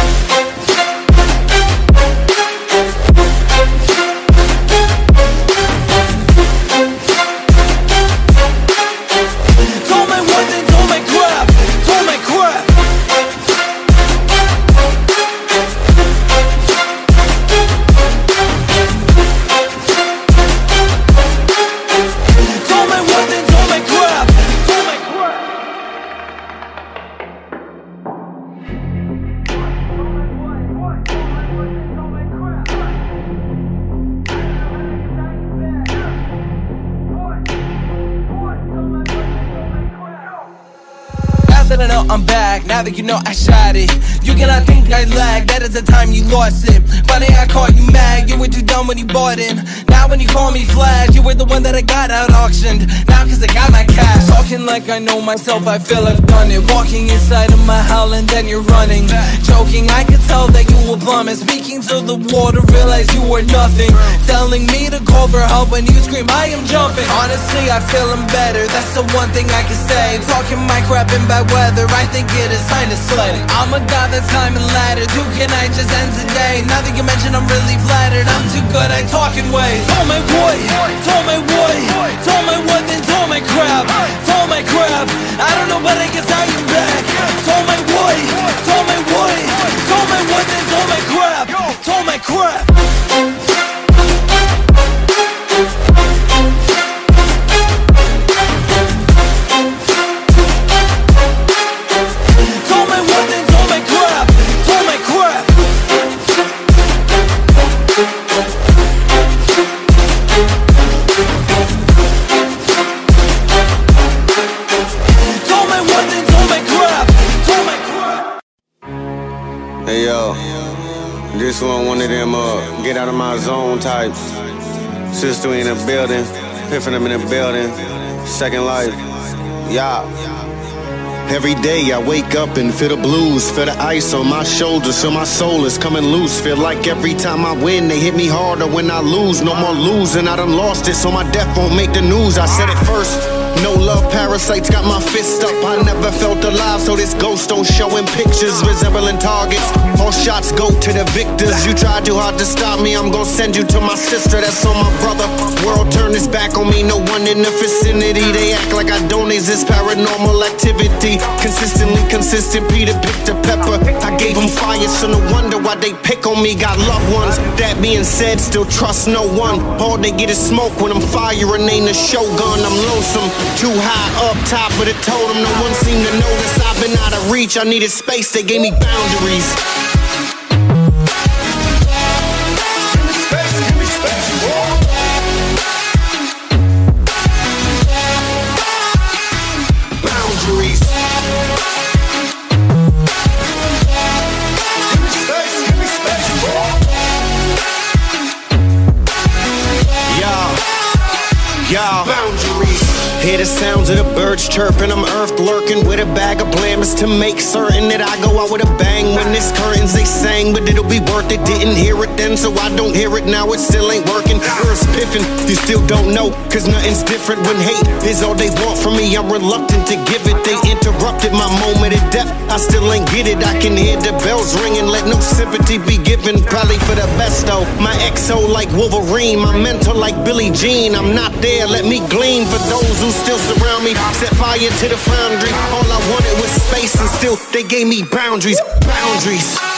That you know I shot it You cannot think I lagged, that is the time you lost it Funny I caught you mad, you were too dumb when you bought in Now when you call me flash, you were the one that I got out auctioned Now cause I got my cash, talking Talking like I know myself, I feel I've done it. Walking inside of my hell and then you're running. Joking, I could tell that you were plumbing. Speaking to the water, realize you were nothing. Telling me to call for help when you scream, I am jumping. Honestly, I feel I'm better. That's the one thing I can say. Talking my crap in bad weather, I think it is time to slay. I'm a god Who can I just end today? Now that you mention I'm really flattered. I'm too good at talking ways. Told my boy, told my boy, told my what, then told my crap, told my crap. I don't know, but I guess I am back. Told my boy, told my boy, told my what, then told my crap, told my crap. Yo, this one one of them uh get out of my zone types. Sister in the building, piffing them in the building. Second life, yeah. Every day I wake up and feel the blues, feel the ice on my shoulders, feel my soul is coming loose. Feel like every time I win, they hit me harder when I lose. No more losing, I done lost it, so my death won't make the news. I said it first. No love parasites got my fist up. I never felt alive, so this ghost don't show in pictures resembling targets. All shots go to the victors. You try too hard to stop me, I'm gonna send you to my sister. That's on my brother. World turned its back on me, no one in the vicinity. They act like I don't exist. Paranormal activity, consistently consistent. Peter picked a pepper. I gave them fire, so no wonder why they pick on me. Got loved ones. That being said, still trust no one. All they get is smoke when I'm firing. Ain't a shogun. I'm lonesome. Too high up top of the totem. No one seemed to notice I've been out of reach. I needed space. They gave me boundaries. Boundaries. The sounds of the birds chirping. I'm earth lurking with a bag of blamers to make certain that I go out with a bang. When this curtains they sang, but it'll be worth it. Didn't hear it then, so I don't hear it now. It still ain't working. Earth's piffing. You still don't know, cause nothing's different when hate is all they want from me. I'm reluctant to give it. They interrupted my moment of death. I still ain't get it. I can hear the bells ringing. Let no sympathy be given. Probably for the best though. My exo like Wolverine. My mentor like Billie Jean. I'm not there. Let me glean for those who still surround me. Set fire to the foundry. All I wanted was space, and still they gave me boundaries. Boundaries.